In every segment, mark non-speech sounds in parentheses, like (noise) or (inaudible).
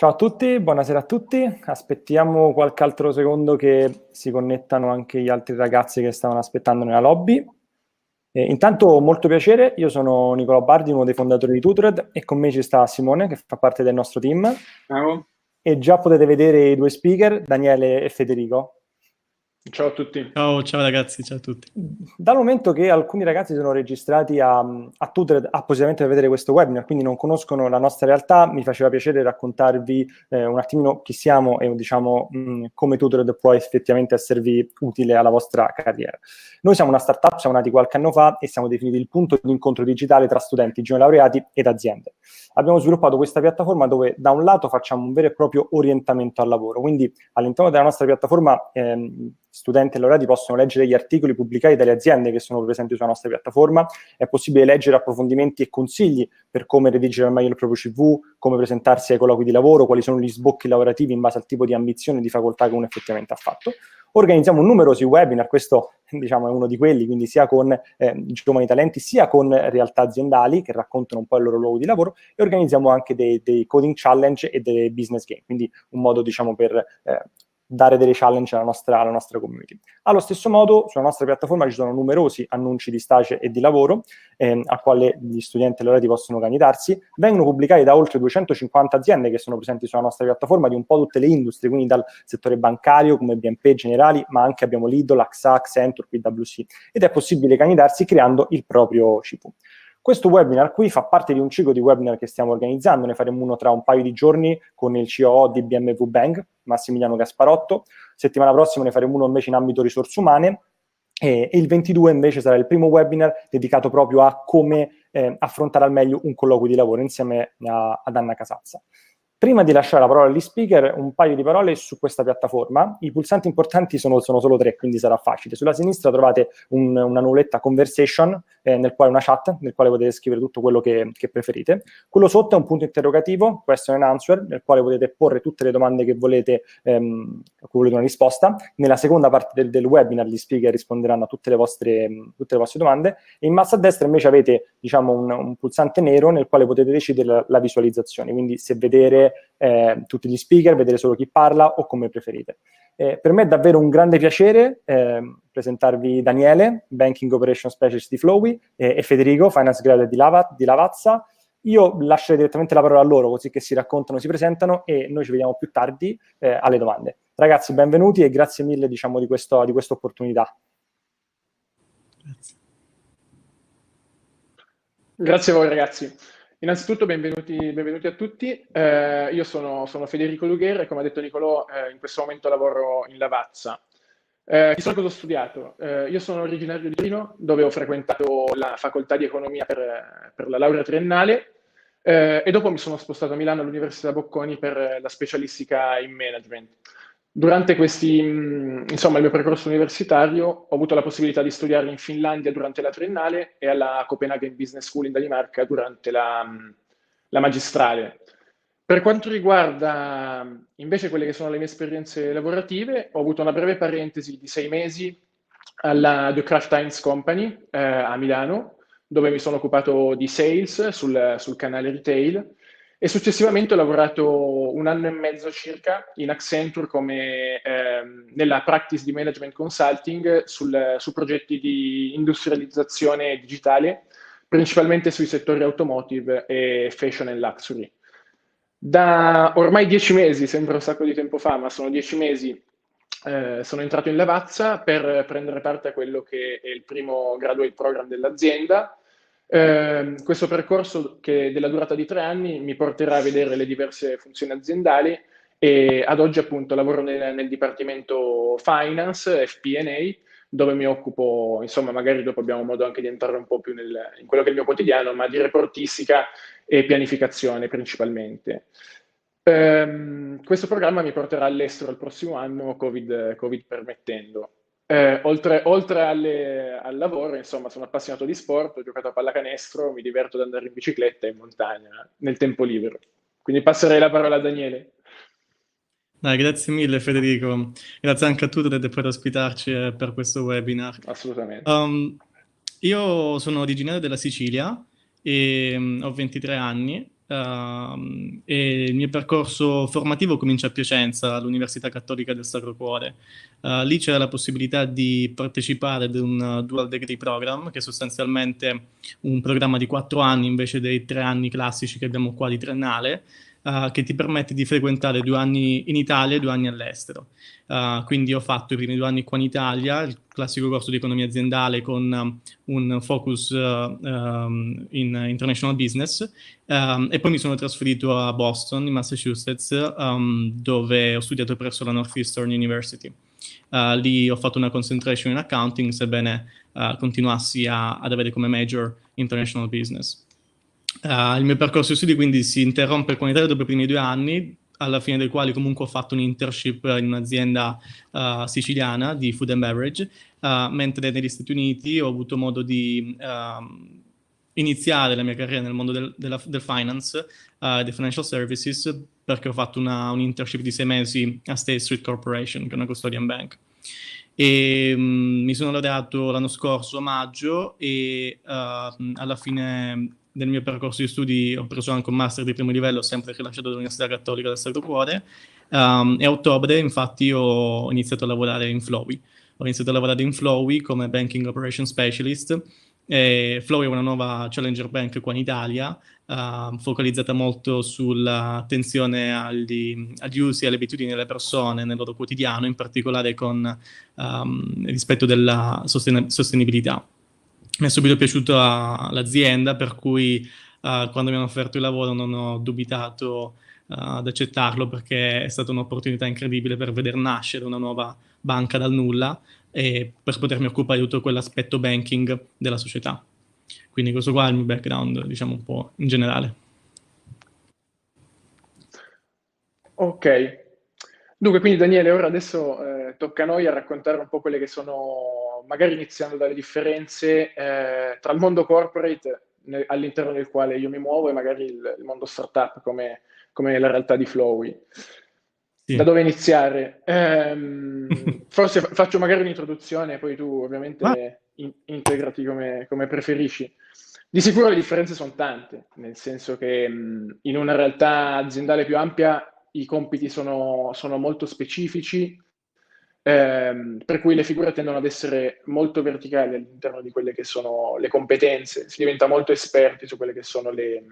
Ciao a tutti, buonasera a tutti. Aspettiamo qualche altro secondo che si connettano anche gli altri ragazzi che stavano aspettando nella lobby. Eh, intanto molto piacere, io sono Nicolò Bardi, uno dei fondatori di Tutored e con me ci sta Simone che fa parte del nostro team. Ciao. E già potete vedere i due speaker, Daniele e Federico. Ciao a tutti. Ciao, ciao ragazzi, ciao a tutti. Dal momento che alcuni ragazzi sono registrati a, a Tutored appositamente per vedere questo webinar, quindi non conoscono la nostra realtà, mi faceva piacere raccontarvi eh, un attimino chi siamo e diciamo mh, come Tutored può effettivamente esservi utile alla vostra carriera. Noi siamo una startup, siamo nati qualche anno fa e siamo definiti il punto di incontro digitale tra studenti, giovani laureati ed aziende. Abbiamo sviluppato questa piattaforma dove da un lato facciamo un vero e proprio orientamento al lavoro, quindi all'interno della nostra piattaforma ehm, studenti e laureati possono leggere gli articoli pubblicati dalle aziende che sono presenti sulla nostra piattaforma, è possibile leggere approfondimenti e consigli per come redigere al meglio il proprio CV, come presentarsi ai colloqui di lavoro, quali sono gli sbocchi lavorativi in base al tipo di ambizione e di facoltà che uno effettivamente ha fatto. Organizziamo numerosi webinar, questo diciamo è uno di quelli, quindi sia con eh, giovani talenti, sia con realtà aziendali che raccontano un po' il loro luogo di lavoro e organizziamo anche dei, dei coding challenge e dei business game, quindi un modo diciamo per eh, dare delle challenge alla nostra, alla nostra, community. Allo stesso modo, sulla nostra piattaforma ci sono numerosi annunci di stage e di lavoro ehm, a quale gli studenti e laureati possono candidarsi. Vengono pubblicati da oltre 250 aziende che sono presenti sulla nostra piattaforma di un po' tutte le industrie, quindi dal settore bancario come BNP generali, ma anche abbiamo Lidl, AXA, Accenture, PwC. Ed è possibile candidarsi creando il proprio CPU. Questo webinar qui fa parte di un ciclo di webinar che stiamo organizzando, ne faremo uno tra un paio di giorni con il COO di BMW Bank, Massimiliano Gasparotto, settimana prossima ne faremo uno invece in ambito risorse umane. E, il 22 invece sarà il primo webinar dedicato proprio a come eh, affrontare al meglio un colloquio di lavoro insieme a, ad Anna Casazza. Prima di lasciare la parola agli speaker, un paio di parole su questa piattaforma. I pulsanti importanti sono, sono solo tre, quindi sarà facile. Sulla sinistra trovate un, una nuvoletta conversation, eh, nel quale una chat, nel quale potete scrivere tutto quello che, che, preferite. Quello sotto è un punto interrogativo, question and answer, nel quale potete porre tutte le domande che volete, ehm, a cui volete una risposta. Nella seconda parte del, del webinar gli speaker risponderanno a tutte le, vostre, tutte le vostre domande. E in basso a destra invece avete diciamo, un, un pulsante nero nel quale potete decidere la, la visualizzazione. Quindi se vedere eh, tutti gli speaker, vedere solo chi parla o come preferite. Eh, per me è davvero un grande piacere eh, presentarvi Daniele, Banking Operation Specialist di Flowy, e Federico, Finance Graduate di, Lava, di Lavazza. Io lascerei direttamente la parola a loro, così che si raccontano, si presentano e noi ci vediamo più tardi eh, alle domande. Ragazzi, benvenuti e grazie mille diciamo, di, questo, di questa opportunità. Grazie. Grazie a voi ragazzi. Innanzitutto benvenuti, benvenuti a tutti, eh, io sono, sono, Federico Lugher e come ha detto Nicolò eh, in questo momento lavoro in Lavazza. Eh, chissà cosa ho studiato, eh, io sono originario di Torino dove ho frequentato la facoltà di economia per, per la laurea triennale eh, e dopo mi sono spostato a Milano all'Università Bocconi per la specialistica in management. Durante questi, mm, insomma, il mio percorso universitario ho avuto la possibilità di studiare in Finlandia durante la triennale e alla Copenhagen Business School in Danimarca durante la, la magistrale. Per quanto riguarda invece quelle che sono le mie esperienze lavorative, ho avuto una breve parentesi di sei mesi alla The Craft Times Company eh, a Milano, dove mi sono occupato di sales sul, sul canale retail e successivamente ho lavorato un anno e mezzo circa in Accenture come ehm, nella practice di management consulting sul, su progetti di industrializzazione digitale, principalmente sui settori automotive e fashion and luxury. Da ormai dieci mesi, sembra un sacco di tempo fa, ma sono dieci mesi, eh, sono entrato in Lavazza per prendere parte a quello che è il primo graduate program dell'azienda, eh, questo percorso che della durata di tre anni mi porterà a vedere le diverse funzioni aziendali e ad oggi appunto lavoro nel, nel dipartimento finance, FP&A, dove mi occupo, insomma magari dopo abbiamo modo anche di entrare un po' più nel, in quello che è il mio quotidiano, ma di reportistica e pianificazione principalmente. Um, questo programma mi porterà all'estero il prossimo anno, COVID, COVID permettendo. Eh, oltre, oltre alle, al lavoro, insomma, sono appassionato di sport, ho giocato a pallacanestro, mi diverto ad andare in bicicletta in montagna nel tempo libero. Quindi passerei la parola a Daniele. Dai, grazie mille Federico, grazie anche a tutti per ospitarci eh, per questo webinar. Assolutamente. Um, io sono originario della Sicilia e um, ho 23 anni uh, e il mio percorso formativo comincia a Piacenza, all'Università Cattolica del Sacro Cuore. Uh, lì c'era la possibilità di partecipare ad un dual degree program, che è sostanzialmente un programma di quattro anni invece dei tre anni classici che abbiamo qua di triennale, uh, che ti permette di frequentare due anni in Italia e due anni all'estero. Uh, quindi ho fatto i primi due anni qua in Italia, il classico corso di economia aziendale con um, un focus um, in international business um, e poi mi sono trasferito a Boston, in Massachusetts, um, dove ho studiato presso la Northeastern University. Uh, lì ho fatto una concentration in accounting, sebbene uh, continuassi a, ad avere come major international business. Uh, il mio percorso di studi quindi si interrompe con l'Italia dopo i primi due anni, alla fine dei quali comunque ho fatto un internship in un'azienda uh, siciliana di food and beverage, uh, mentre negli Stati Uniti ho avuto modo di uh, iniziare la mia carriera nel mondo del, della, del finance, dei financial services, perché ho fatto una, un internship di sei mesi a State Street Corporation, che è una custodian bank. E, um, mi sono laureato l'anno scorso a maggio e alla fine del mio percorso di studi ho preso anche un master di primo livello, sempre rilasciato dall'Università Cattolica del Sacro Cuore, um, e a ottobre infatti ho iniziato a lavorare in Flowy. Ho iniziato a lavorare in Flowy come Banking Operation Specialist, e Flowy è una nuova challenger bank qua in Italia, uh, focalizzata molto sull'attenzione agli, agli, usi e alle abitudini delle persone nel loro quotidiano, in particolare con um, rispetto della sosten- sostenibilità mi è subito piaciuta l'azienda, per cui uh, quando mi hanno offerto il lavoro non ho dubitato uh, ad accettarlo perché è stata un'opportunità incredibile per vedere nascere una nuova banca dal nulla e per potermi occupare di tutto quell'aspetto banking della società. Quindi questo qua è il mio background, diciamo un po' in generale. Ok, dunque quindi Daniele, ora adesso eh, tocca a noi a raccontare un po' quelle che sono magari iniziando dalle differenze eh, tra il mondo corporate ne, all'interno del quale io mi muovo e magari il, il mondo startup come, come la realtà di Flowy. Sì. Da dove iniziare? Um, (laughs) forse faccio magari un'introduzione, poi tu ovviamente ah. in, integrati come, come, preferisci. Di sicuro le differenze sono tante, nel senso che mh, in una realtà aziendale più ampia i compiti sono, sono molto specifici, ehm, per cui le figure tendono ad essere molto verticali all'interno di quelle che sono le competenze, si diventa molto esperti su quelle che sono le,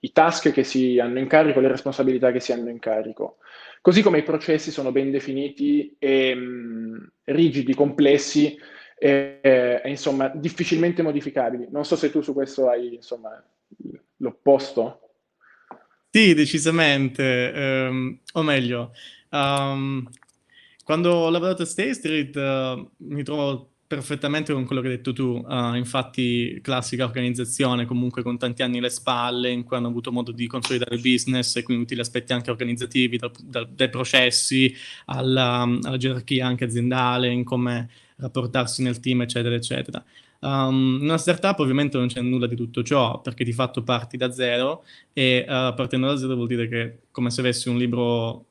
i task che si hanno in carico, le responsabilità che si hanno in carico. Così come i processi sono ben definiti e mh, rigidi, complessi e, e, insomma difficilmente modificabili. Non so se tu su questo hai insomma l'opposto. Sì, decisamente, um, o meglio, um, quando ho lavorato a Stay Street uh, mi trovo perfettamente con quello che hai detto tu, uh, infatti classica organizzazione comunque con tanti anni alle spalle in cui hanno avuto modo di consolidare il business e quindi tutti gli aspetti anche organizzativi, da, da, dai processi alla, alla, gerarchia anche aziendale, in come rapportarsi nel team eccetera eccetera. Um, una startup ovviamente non c'è nulla di tutto ciò perché di fatto parti da zero e uh, partendo da zero vuol dire che come se avessi un libro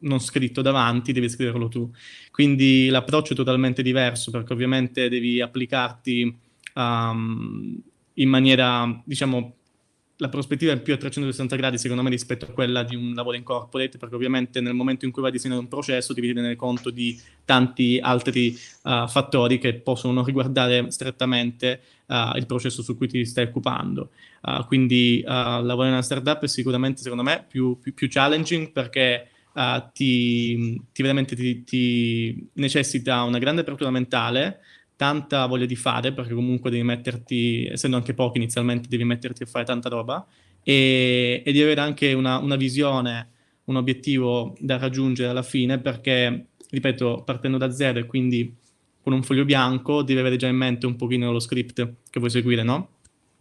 non scritto davanti, devi scriverlo tu. Quindi l'approccio è totalmente diverso perché ovviamente devi applicarti um, in maniera, diciamo, la prospettiva è più a 360 gradi secondo me rispetto a quella di un lavoro in corporate perché ovviamente nel momento in cui vai a disegnare un processo devi tenere conto di tanti altri uh, fattori che possono non riguardare strettamente uh, il processo su cui ti stai occupando. Uh, quindi lavorare in una startup è sicuramente secondo me più, più, più challenging perché uh, ti, ti, veramente ti, ti, necessita una grande apertura mentale, tanta voglia di fare, perché comunque devi metterti, essendo anche pochi inizialmente, devi metterti a fare tanta roba, e, e di avere anche una, una visione, un obiettivo da raggiungere alla fine, perché, ripeto, partendo da zero e quindi con un foglio bianco, devi avere già in mente un pochino lo script che vuoi seguire, no?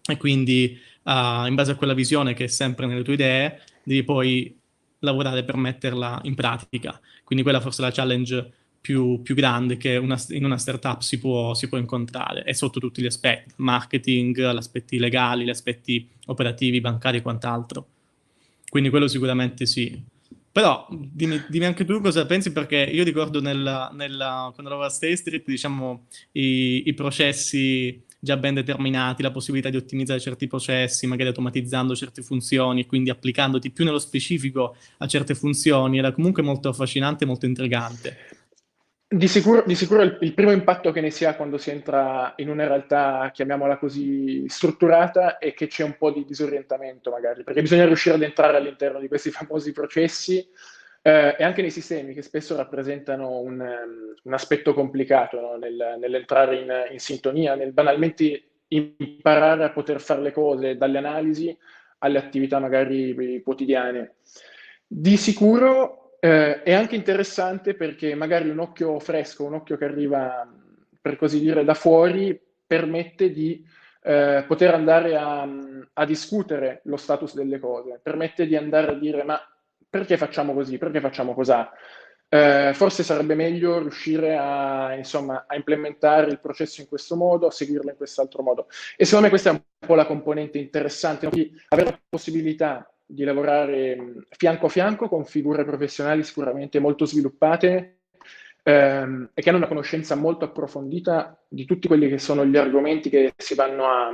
E quindi, uh, in base a quella visione che è sempre nelle tue idee, devi poi lavorare per metterla in pratica. Quindi quella forse è la challenge più, più grande che una, in una startup si può, si può incontrare e sotto tutti gli aspetti, marketing, gli aspetti legali, gli aspetti operativi, bancari e quant'altro. Quindi quello sicuramente sì. Però dimmi, dimmi, anche tu cosa pensi, perché io ricordo nella, nella, quando lavoravo a State Street, diciamo, i, i processi già ben determinati, la possibilità di ottimizzare certi processi, magari automatizzando certe funzioni e quindi applicandoti più nello specifico a certe funzioni, era comunque molto affascinante e molto intrigante. Di sicuro, di sicuro il, il, primo impatto che ne si ha quando si entra in una realtà, chiamiamola così, strutturata, è che c'è un po' di disorientamento magari, perché bisogna riuscire ad entrare all'interno di questi famosi processi eh, e anche nei sistemi che spesso rappresentano un, um, un aspetto complicato no? Nel, nell'entrare in, in, sintonia, nel banalmente imparare a poter fare le cose dalle analisi alle attività magari quotidiane. Di sicuro eh, è anche interessante perché magari un occhio fresco, un occhio che arriva, per così dire, da fuori, permette di eh, poter andare a, a, discutere lo status delle cose, permette di andare a dire ma perché facciamo così, perché facciamo cos'ha? Eh, forse sarebbe meglio riuscire a, insomma, a, implementare il processo in questo modo, a seguirlo in quest'altro modo. E secondo me questa è un po' la componente interessante, di avere la possibilità di lavorare fianco a fianco con figure professionali sicuramente molto sviluppate ehm, e che hanno una conoscenza molto approfondita di tutti quelli che sono gli argomenti che si vanno a,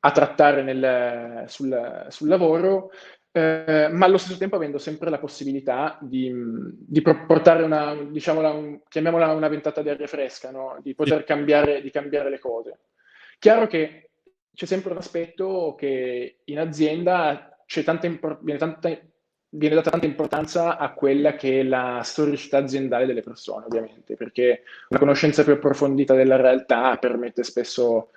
a trattare nel, sul, sul, lavoro, eh, ma allo stesso tempo avendo sempre la possibilità di, di portare una, diciamola, un, chiamiamola una ventata di aria fresca, no? di poter cambiare, di cambiare le cose. Chiaro che c'è sempre un aspetto che in azienda impor- viene, tanta, viene, data tanta importanza a quella che è la storicità aziendale delle persone, ovviamente, perché una conoscenza più approfondita della realtà permette spesso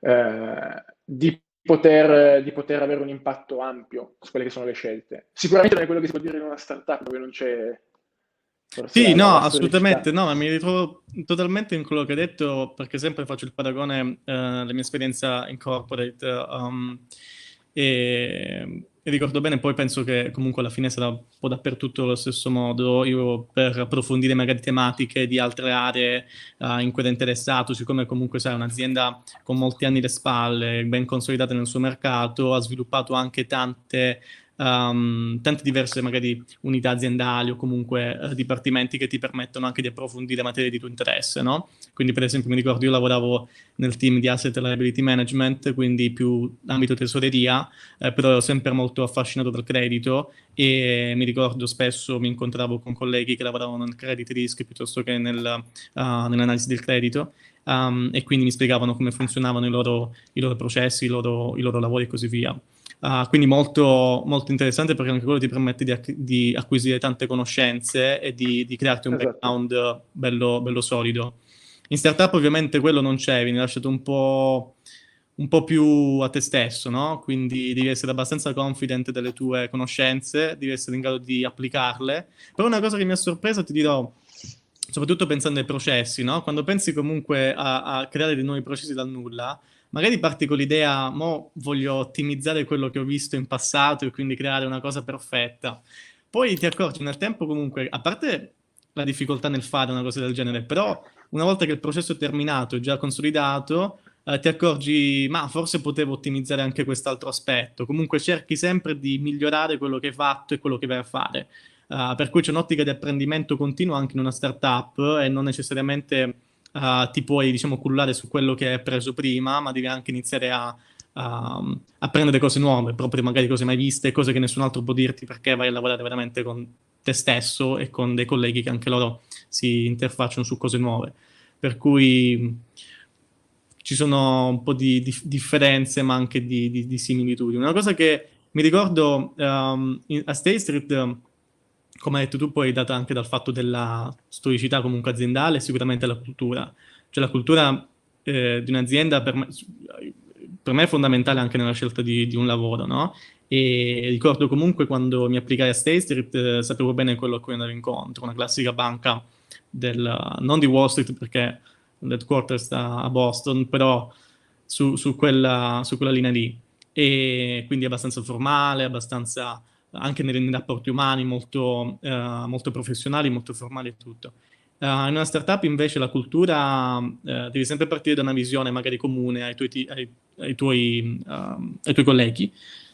eh, di, poter, di poter avere un impatto ampio su quelle che sono le scelte. Sicuramente non è quello che si può dire in una startup dove non c'è sì, no, assolutamente, no, ma mi ritrovo totalmente in quello che hai detto perché sempre faccio il paragone, eh, la mia esperienza in corporate um, e e ricordo bene, poi penso che comunque alla fine sarà un po' dappertutto allo stesso modo. Io per approfondire magari tematiche di altre aree uh, in cui ero interessato, siccome comunque sai, un'azienda con molti anni alle spalle, ben consolidata nel suo mercato, ha sviluppato anche tante um, tante diverse magari unità aziendali o comunque uh, dipartimenti che ti permettono anche di approfondire materie di tuo interesse, no? Quindi per esempio mi ricordo io lavoravo nel team di Asset Liability Management, quindi più ambito tesoreria, eh, però ero sempre molto affascinato dal credito e mi ricordo spesso mi incontravo con colleghi che lavoravano nel credit risk piuttosto che nel, uh, nell'analisi del credito um, e quindi mi spiegavano come funzionavano i loro, i loro processi, i loro, i loro lavori e così via. Uh, quindi molto, molto, interessante perché anche quello ti permette di, di acquisire tante conoscenze e di, di crearti un esatto. background bello, bello, solido. In startup ovviamente quello non c'è, vieni lasciato un po', un po' più a te stesso, no? Quindi devi essere abbastanza confident delle tue conoscenze, devi essere in grado di applicarle. Però una cosa che mi ha sorpreso, ti dirò, soprattutto pensando ai processi, no? Quando pensi comunque a, a creare dei nuovi processi dal nulla, magari parti con l'idea, mo voglio ottimizzare quello che ho visto in passato e quindi creare una cosa perfetta. Poi ti accorgi nel tempo comunque, a parte la difficoltà nel fare una cosa del genere, però una volta che il processo è terminato, è già consolidato, eh, ti accorgi, ma forse potevo ottimizzare anche quest'altro aspetto. Comunque cerchi sempre di migliorare quello che hai fatto e quello che vai a fare. Uh, per cui c'è un'ottica di apprendimento continuo anche in una startup e non necessariamente uh, ti puoi diciamo cullare su quello che hai preso prima, ma devi anche iniziare a, a, a, prendere cose nuove, proprio magari cose mai viste, cose che nessun altro può dirti perché vai a lavorare veramente con te stesso e con dei colleghi che anche loro si interfacciano su cose nuove. Per cui ci sono un po' di, di differenze, ma anche di, di, di, similitudini. Una cosa che mi ricordo um, in, a State Street come hai detto tu, poi è data anche dal fatto della storicità comunque aziendale e sicuramente la cultura. Cioè la cultura eh, di un'azienda per me, per me, è fondamentale anche nella scelta di, di un lavoro, no? E ricordo comunque quando mi applicai a State Street eh, sapevo bene quello a cui andavo incontro, una classica banca del, non di Wall Street perché l'headquarter sta a Boston, però su, su, quella, su quella linea lì. E quindi abbastanza formale, abbastanza anche nei, nei rapporti umani molto, uh, molto, professionali, molto formali e tutto. Uh, in una startup invece la cultura uh, devi sempre partire da una visione magari comune ai tuoi, ai, ai tuoi, ai tuoi colleghi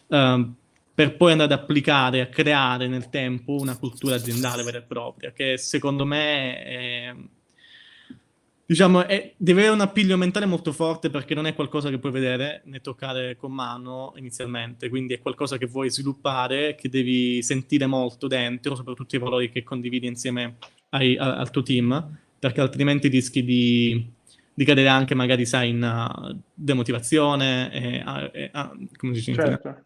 ehm, per poi andare ad applicare, a creare nel tempo una cultura aziendale vera e propria, che secondo me è, diciamo, è, deve avere un appiglio mentale molto forte perché non è qualcosa che puoi vedere né toccare con mano inizialmente, quindi è qualcosa che vuoi sviluppare, che devi sentire molto dentro, soprattutto i valori che condividi insieme ai, a, al tuo team, perché altrimenti rischi di, di cadere anche magari, sai, in uh, demotivazione e, e uh, come si dice, certo.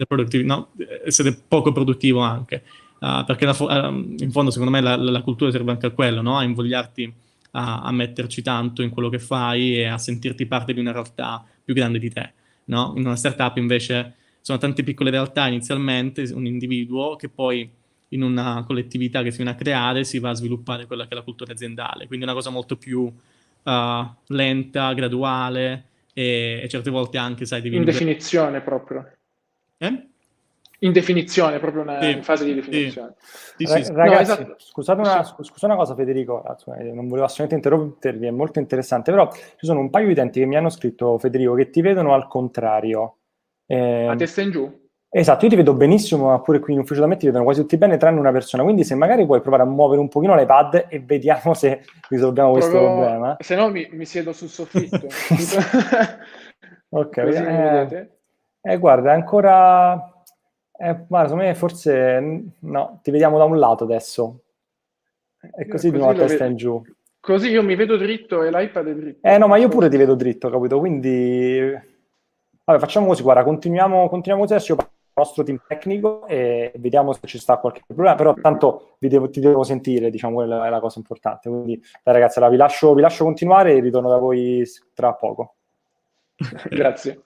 no? essere poco produttivo anche. Uh, perché la, in fondo secondo me la, la, cultura serve anche a quello, no? a invogliarti a, a, metterci tanto in quello che fai e a sentirti parte di una realtà più grande di te. No? In una startup invece sono tante piccole realtà inizialmente, un individuo che poi in una collettività che si viene a creare si va a sviluppare quella che è la cultura aziendale, quindi è una cosa molto più uh, lenta, graduale e, e, certe volte anche, sai, devi... In definizione proprio. Eh? In definizione, proprio una sì, fase di definizione. Sì. Sì, Ragazzi, no, esatto. scusate, una, scusate una cosa Federico, ah, non volevo assolutamente interrompervi, è molto interessante, però ci sono un paio di utenti che mi hanno scritto, Federico, che ti vedono al contrario. Eh, a testa in giù? Esatto, io ti vedo benissimo, ma pure qui in ufficio da me ti vedono quasi tutti bene, tranne una persona. Quindi se magari puoi provare a muovere un pochino l'iPad e vediamo se risolviamo Provo... questo problema. Se no mi, mi siedo sul soffitto. (laughs) ok, eh, eh, guarda, ancora eh, guarda, secondo me forse no, ti vediamo da un lato adesso. E così, di nuovo testa in giù. Così io mi vedo dritto e l'iPad è dritto. Eh no, ma io pure ti vedo dritto, capito? Quindi... Vabbè, facciamo così, guarda, continuiamo, continuiamo così, adesso io parlo il nostro team tecnico e vediamo se ci sta qualche problema, però tanto devo, ti devo sentire, diciamo, quella è la cosa importante. Quindi, dai ragazzi, allora, vi, lascio, vi lascio continuare e ritorno da voi tra poco. (laughs) Grazie.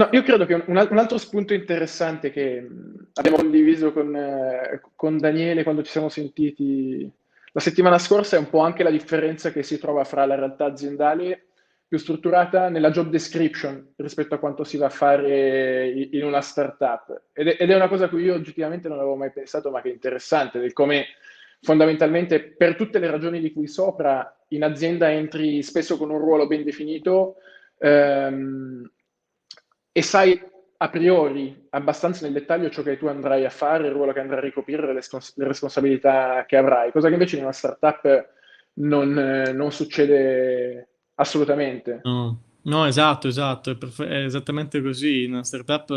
No, io credo che un, un, altro spunto interessante che abbiamo condiviso con, eh, con, Daniele quando ci siamo sentiti la settimana scorsa è un po' anche la differenza che si trova fra la realtà aziendale più strutturata nella job description rispetto a quanto si va a fare in una startup. Ed è, ed è una cosa a cui io oggettivamente non avevo mai pensato, ma che è interessante, del come fondamentalmente per tutte le ragioni di cui sopra in azienda entri spesso con un ruolo ben definito. Ehm, e sai a priori abbastanza nel dettaglio ciò che tu andrai a fare, il ruolo che andrai a ricoprire, le, respons- le responsabilità che avrai, cosa che invece in una startup non, non succede assolutamente. No. No, esatto, esatto, è, perfe- è, esattamente così. In una startup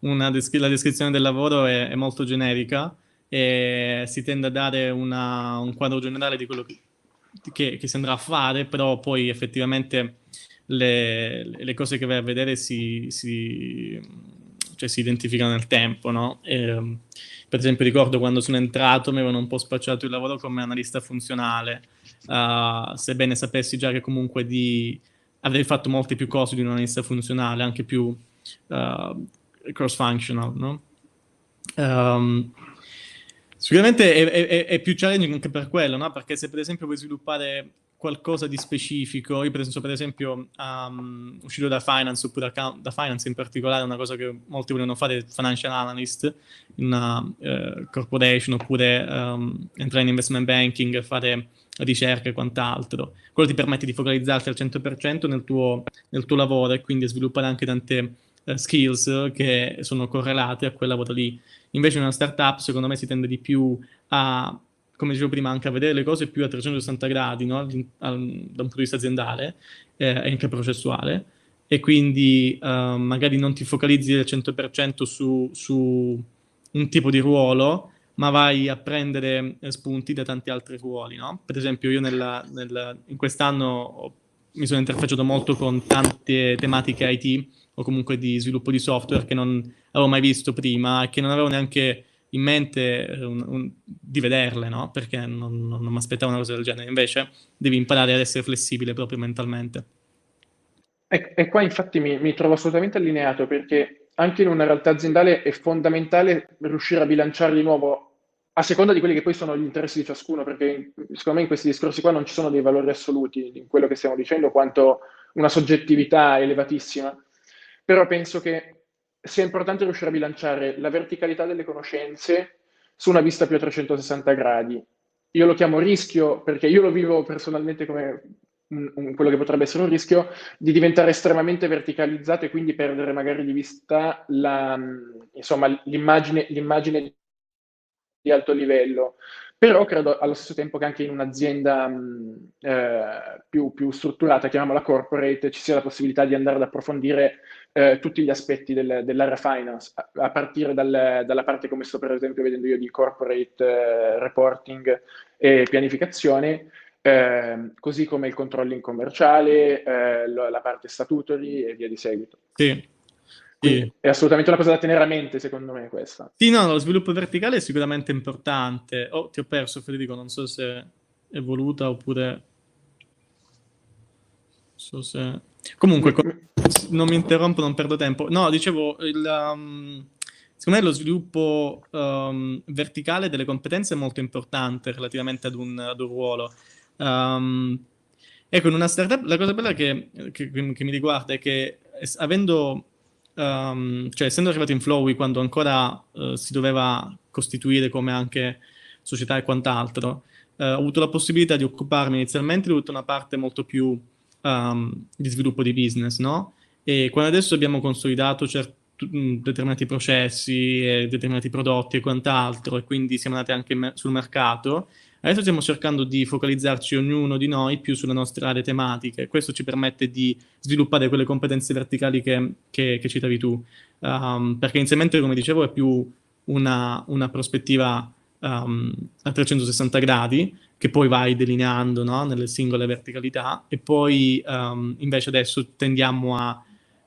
una descri- la descrizione del lavoro è, è, molto generica e si tende a dare una, un quadro generale di quello che, che, che, si andrà a fare, però poi effettivamente le, le cose che vai a vedere si, si, cioè si identificano nel tempo, no? E, per esempio ricordo quando sono entrato mi avevano un po' spacciato il lavoro come analista funzionale, uh, sebbene sapessi già che comunque di, avrei fatto molte più cose di un analista funzionale, anche più uh, cross-functional, no? Um, sicuramente è, è, è, più challenging anche per quello, no? Perché se per esempio vuoi sviluppare qualcosa di specifico. Io penso per esempio um, uscito da finance oppure da finance in particolare, una cosa che molti vogliono fare financial analyst in una uh, corporation oppure um, entrare in investment banking, fare ricerca e quant'altro. Quello ti permette di focalizzarti al 100% nel tuo, nel tuo lavoro e quindi sviluppare anche tante uh, skills che sono correlate a quel lavoro lì. Invece in una startup secondo me si tende di più a come dicevo prima, anche a vedere le cose più a 360 gradi, no? da un punto di vista aziendale eh, e anche processuale, e quindi uh, magari non ti focalizzi al 100% su, su, un tipo di ruolo, ma vai a prendere eh, spunti da tanti altri ruoli. No? Per esempio, io nella, nella, in quest'anno mi sono interfacciato molto con tante tematiche IT o comunque di sviluppo di software che non avevo mai visto prima e che non avevo neanche in mente eh, un, un, di vederle, no? Perché non, non, non mi aspettavo una cosa del genere. Invece devi imparare ad essere flessibile proprio mentalmente. E, e qua infatti mi, mi, trovo assolutamente allineato perché anche in una realtà aziendale è fondamentale riuscire a bilanciare di nuovo a seconda di quelli che poi sono gli interessi di ciascuno, perché secondo me in questi discorsi qua non ci sono dei valori assoluti in quello che stiamo dicendo, quanto una soggettività elevatissima. Però penso che sia importante riuscire a bilanciare la verticalità delle conoscenze su una vista più a 360 gradi. Io lo chiamo rischio perché io lo vivo personalmente come un, un, quello che potrebbe essere un rischio di diventare estremamente verticalizzato e quindi perdere magari di vista la, insomma, l'immagine, l'immagine di alto livello, però credo allo stesso tempo che anche in un'azienda mh, eh, più, più, strutturata, chiamiamola corporate, ci sia la possibilità di andare ad approfondire eh, tutti gli aspetti del, dell'area finance, a, a partire dal, dalla parte come sto per esempio vedendo io di corporate eh, reporting e pianificazione, eh, così come il controlling commerciale, eh, la parte statutory e via di seguito. Sì, quindi è assolutamente una cosa da tenere a mente, secondo me, questa. Sì, no, lo sviluppo verticale è sicuramente importante. Oh, ti ho perso, Federico, non so se è voluta oppure... Non so se... Comunque, non mi interrompo, non perdo tempo. No, dicevo, il, um, secondo me lo sviluppo um, verticale delle competenze è molto importante relativamente ad un, ad un ruolo. Um, ecco, in una startup, la cosa bella che, che, che mi riguarda è che avendo um, cioè essendo arrivato in Flowy quando ancora uh, si doveva costituire come anche società e quant'altro, uh, ho avuto la possibilità di occuparmi inizialmente di tutta una parte molto più um, di sviluppo di business, no? E quando adesso abbiamo consolidato certi determinati processi determinati prodotti e quant'altro e quindi siamo andati anche sul mercato Adesso stiamo cercando di focalizzarci ognuno di noi più sulle nostre aree tematiche. Questo ci permette di sviluppare quelle competenze verticali che, che, che citavi tu. Um, perché inizialmente, come dicevo, è più una, una prospettiva um, a 360 gradi che poi vai delineando no? nelle singole verticalità e poi um, invece adesso tendiamo a,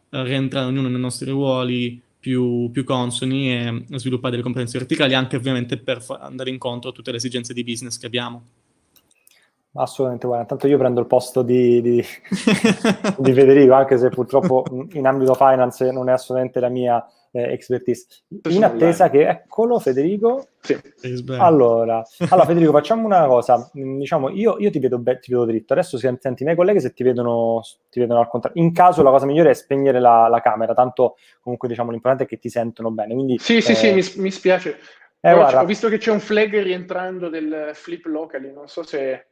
a rientrare ognuno nei nostri ruoli più, più, consoni e sviluppare delle competenze verticali anche ovviamente per andare incontro a tutte le esigenze di business che abbiamo. Assolutamente, guarda, intanto io prendo il posto di, di, (laughs) di Federico, anche se purtroppo in ambito finance non è assolutamente la mia eh, expertise. In attesa che, eccolo Federico. Sì. Allora, (laughs) allora, Federico, facciamo una cosa. Mm, diciamo, io, io ti, vedo be- ti, vedo dritto. Adesso senti i miei colleghi se ti vedono, ti vedono al contrario. In caso la cosa migliore è spegnere la, la camera, tanto comunque diciamo l'importante è che ti sentono bene. Quindi, sì, sì, sì, mi, mi spiace. Eh, ho visto che c'è un flag rientrando del flip locally, non so se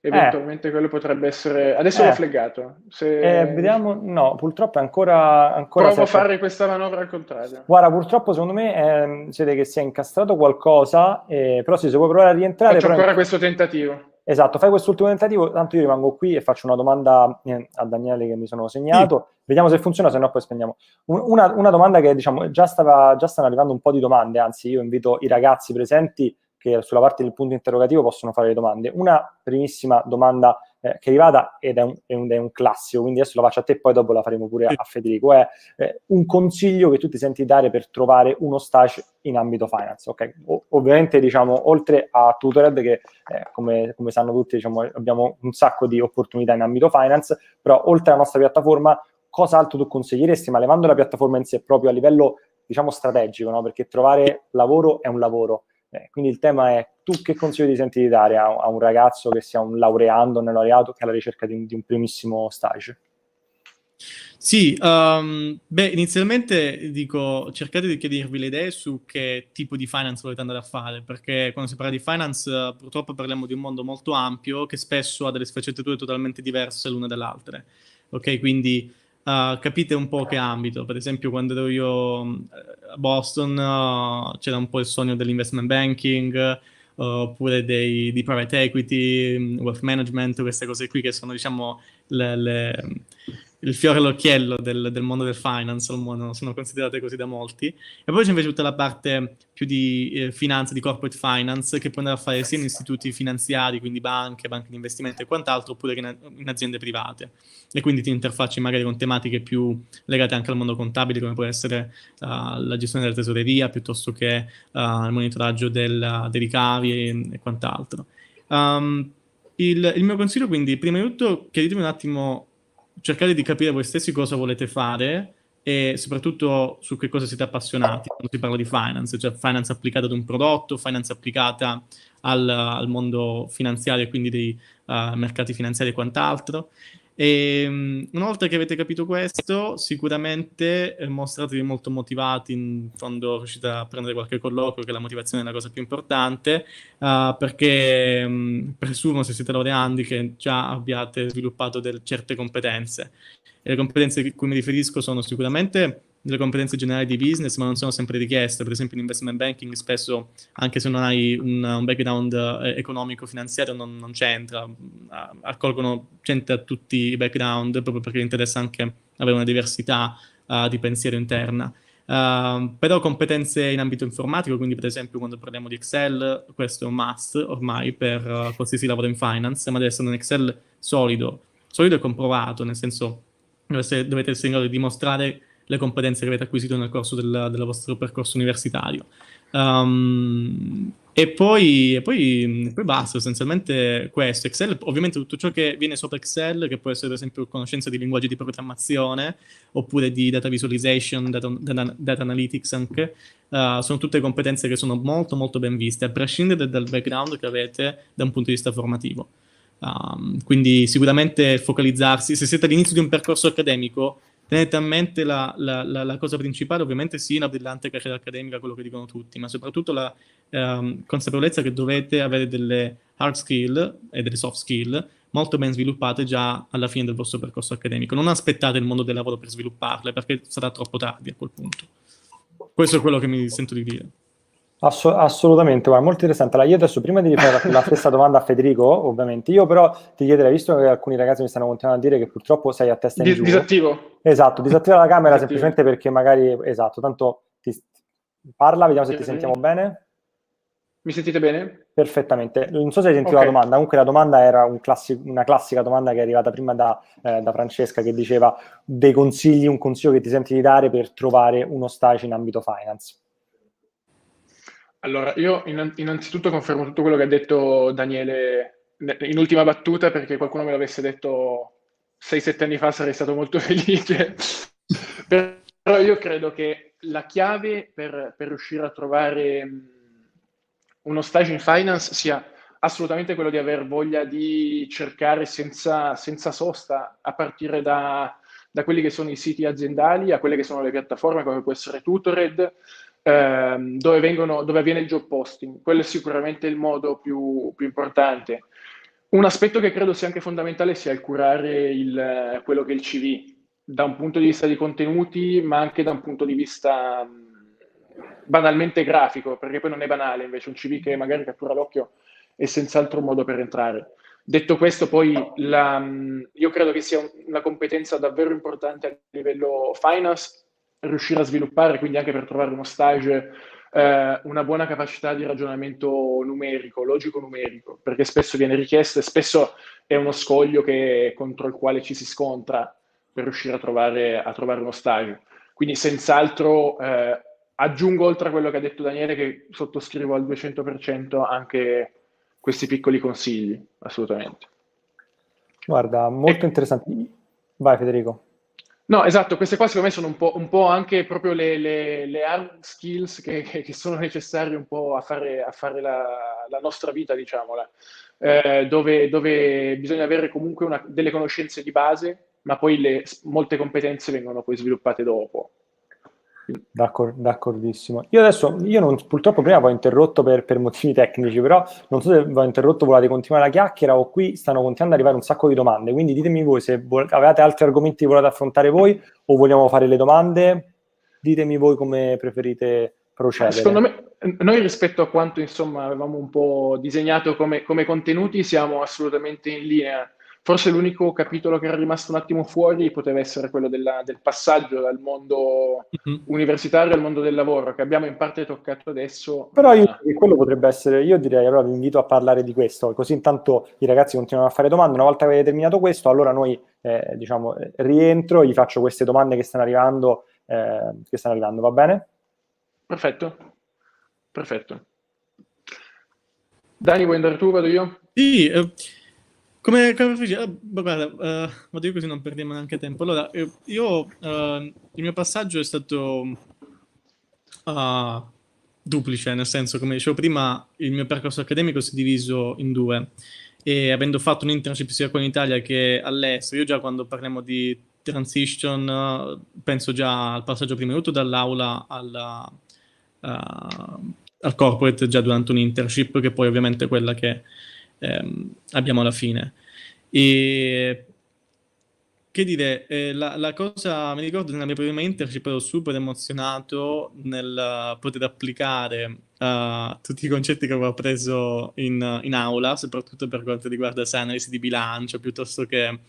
eventualmente eh. quello potrebbe essere... Adesso eh. l'ho flaggato. Se... Eh, vediamo, no, purtroppo è ancora... ancora Provo a fare questa manovra al contrario. Guarda, purtroppo secondo me eh, siete che si è incastrato qualcosa, eh, però sì, se vuoi provare a rientrare... Faccio ancora questo tentativo. Esatto, fai quest'ultimo tentativo, tanto io rimango qui e faccio una domanda eh, a Daniele che mi sono segnato, sì. vediamo se funziona, se no poi spegniamo. Una, una domanda che diciamo già, stava, già stanno arrivando un po' di domande, anzi io invito i ragazzi presenti che sulla parte del punto interrogativo possono fare le domande. Una primissima domanda eh, che è arrivata ed è un, è, un, è un, classico, quindi adesso la faccio a te, poi dopo la faremo pure a, a Federico, è eh, un consiglio che tu ti senti dare per trovare uno stage in ambito finance. Okay? O, ovviamente, diciamo, oltre a Tutored, che eh, come, come, sanno tutti, diciamo, abbiamo un sacco di opportunità in ambito finance, però oltre alla nostra piattaforma, cosa altro tu consiglieresti, ma levando la piattaforma in sé proprio a livello, diciamo, strategico, no? perché trovare lavoro è un lavoro eh, quindi il tema è tu che consiglio ti senti di dare a, a un ragazzo che sia un laureando, un laureato che è alla ricerca di, di un primissimo stage? Sì, um, beh, inizialmente dico cercate di chiedervi le idee su che tipo di finance volete andare a fare, perché quando si parla di finance purtroppo parliamo di un mondo molto ampio che spesso ha delle sfaccettature totalmente diverse l'una dall'altra. Ok, quindi uh, capite un po' che ambito. Per esempio, quando ero io eh, a Boston uh, c'era un po' il sogno dell'investment banking, uh, oppure dei, di private equity, mm, wealth management, queste cose qui che sono, diciamo, le, le il fiore all'occhiello del, del, mondo del finance, almeno sono considerate così da molti. E poi c'è invece tutta la parte più di eh, finanza, di corporate finance, che può andare a fare sia in istituti finanziari, quindi banche, banche di investimento e quant'altro, oppure in, in aziende private. E quindi ti interfacci magari con tematiche più legate anche al mondo contabile, come può essere uh, la gestione della tesoreria, piuttosto che uh, il monitoraggio del, dei ricavi e, e quant'altro. Um, il, il mio consiglio, quindi, prima di tutto, chiedetemi un attimo cercare di capire voi stessi cosa volete fare e soprattutto su che cosa siete appassionati quando si parla di finance, cioè finance applicata ad un prodotto, finance applicata al, al mondo finanziario e quindi dei uh, mercati finanziari e quant'altro. E ehm, una volta che avete capito questo, sicuramente eh, mostratevi molto motivati in, quando riuscite a prendere qualche colloquio, che la motivazione è la cosa più importante, uh, perché mh, mm, presumo se siete laureandi che già abbiate sviluppato del, certe competenze. E le competenze a cui mi riferisco sono sicuramente delle competenze generali di business, ma non sono sempre richieste. Per esempio in investment banking spesso, anche se non hai un, un background eh, economico-finanziario, non, non c'entra. Accolgono gente a tutti i background proprio perché interessa anche avere una diversità uh, di pensiero interna. Uh, però competenze in ambito informatico, quindi per esempio quando parliamo di Excel, questo è un must ormai per uh, qualsiasi lavoro in finance, ma deve essere un Excel solido, solido e comprovato, nel senso dovete, dovete essere in grado di dimostrare le competenze che avete acquisito nel corso del, del vostro percorso universitario. Um, e poi, e poi, poi, basta, essenzialmente questo. Excel, ovviamente tutto ciò che viene sopra Excel, che può essere per esempio conoscenza di linguaggi di programmazione, oppure di data visualization, data, data, data analytics anche, uh, sono tutte competenze che sono molto molto ben viste, a prescindere dal background che avete da un punto di vista formativo. Um, quindi sicuramente focalizzarsi, se siete all'inizio di un percorso accademico, tenete a mente la, la, la, la, cosa principale, ovviamente sì, una brillante carriera accademica, quello che dicono tutti, ma soprattutto la ehm, consapevolezza che dovete avere delle hard skill e delle soft skill molto ben sviluppate già alla fine del vostro percorso accademico. Non aspettate il mondo del lavoro per svilupparle, perché sarà troppo tardi a quel punto. Questo è quello che mi sento di dire. Ass- assolutamente, guarda, molto interessante. Allora, io adesso, prima di rifare la stessa domanda a Federico, ovviamente, io però ti chiederei, visto che alcuni ragazzi mi stanno continuando a dire che purtroppo sei a testa in Dis- giù. Disattivo. Esatto, disattiva la camera disattivo. semplicemente perché magari, esatto, tanto ti parla, vediamo se ti sentiamo bene. Mi sentite bene? Perfettamente. Non so se hai sentito okay. la domanda, comunque la domanda era un classi- una classica domanda che è arrivata prima da, eh, da, Francesca che diceva dei consigli, un consiglio che ti senti di dare per trovare uno stage in ambito finance. Allora, io innanzitutto confermo tutto quello che ha detto Daniele in ultima battuta, perché qualcuno me l'avesse detto 6-7 anni fa sarei stato molto (laughs) felice. Però io credo che la chiave per, per riuscire a trovare uno stage in finance sia assolutamente quello di aver voglia di cercare senza, senza sosta, a partire da, da quelli che sono i siti aziendali a quelle che sono le piattaforme come può essere Tutored, ehm, dove, vengono, dove, avviene il job posting. Quello è sicuramente il modo più, più, importante. Un aspetto che credo sia anche fondamentale sia il curare il, quello che è il CV, da un punto di vista di contenuti, ma anche da un punto di vista banalmente grafico, perché poi non è banale, invece un CV che magari cattura l'occhio è senz'altro un modo per entrare. Detto questo, poi la, io credo che sia una competenza davvero importante a livello finance riuscire a sviluppare, quindi anche per trovare uno stage, eh, una buona capacità di ragionamento numerico, logico-numerico, perché spesso viene richiesto e spesso è uno scoglio che, contro il quale ci si scontra per riuscire a trovare, a trovare uno stage. Quindi senz'altro eh, aggiungo oltre a quello che ha detto Daniele che sottoscrivo al 200% anche questi piccoli consigli, assolutamente. Guarda, molto e... interessante. Vai Federico. No, esatto, queste qua secondo me sono un po', un po anche proprio le, le, le, hard skills che, che, sono necessarie un po' a fare, a fare la, la, nostra vita, diciamola, eh, dove, dove, bisogna avere comunque una, delle conoscenze di base, ma poi le, molte competenze vengono poi sviluppate dopo. D'accordo, d'accordissimo. Io adesso, io non, purtroppo prima vi ho interrotto per, per, motivi tecnici, però non so se vi ho interrotto, volete continuare la chiacchiera o qui stanno continuando ad arrivare un sacco di domande, quindi ditemi voi se vol- avete altri argomenti che volete affrontare voi o vogliamo fare le domande, ditemi voi come preferite procedere. Secondo me, noi rispetto a quanto insomma avevamo un po' disegnato come, come contenuti siamo assolutamente in linea Forse l'unico capitolo che era rimasto un attimo fuori poteva essere quello della, del passaggio dal mondo mm-hmm. universitario al mondo del lavoro, che abbiamo in parte toccato adesso. Però io, quello potrebbe essere, io direi, allora vi invito a parlare di questo, così intanto i ragazzi continuano a fare domande. Una volta che avete terminato questo, allora noi, eh, diciamo, rientro, gli faccio queste domande che stanno arrivando, eh, che stanno arrivando, va bene? Perfetto, perfetto. Dani, vuoi andare tu, vado io? Sì, eh come, come? Uh, guarda, uh, vado io così non perdiamo neanche tempo. Allora, eh, io, uh, il mio passaggio è stato uh, duplice, nel senso, come dicevo prima, il mio percorso accademico si è diviso in due e avendo fatto un internship sia qua in Italia che all'estero, io già quando parliamo di transition penso già al passaggio prima di tutto dall'aula alla, al corporate già durante un internship, che poi ovviamente è quella che ehm, abbiamo alla fine. E che dire, eh, la, la, cosa, mi ricordo nella mia prima internship ero super emozionato nel poter applicare uh, tutti i concetti che avevo preso in, in, aula, soprattutto per quanto riguarda se, analisi di bilancio piuttosto che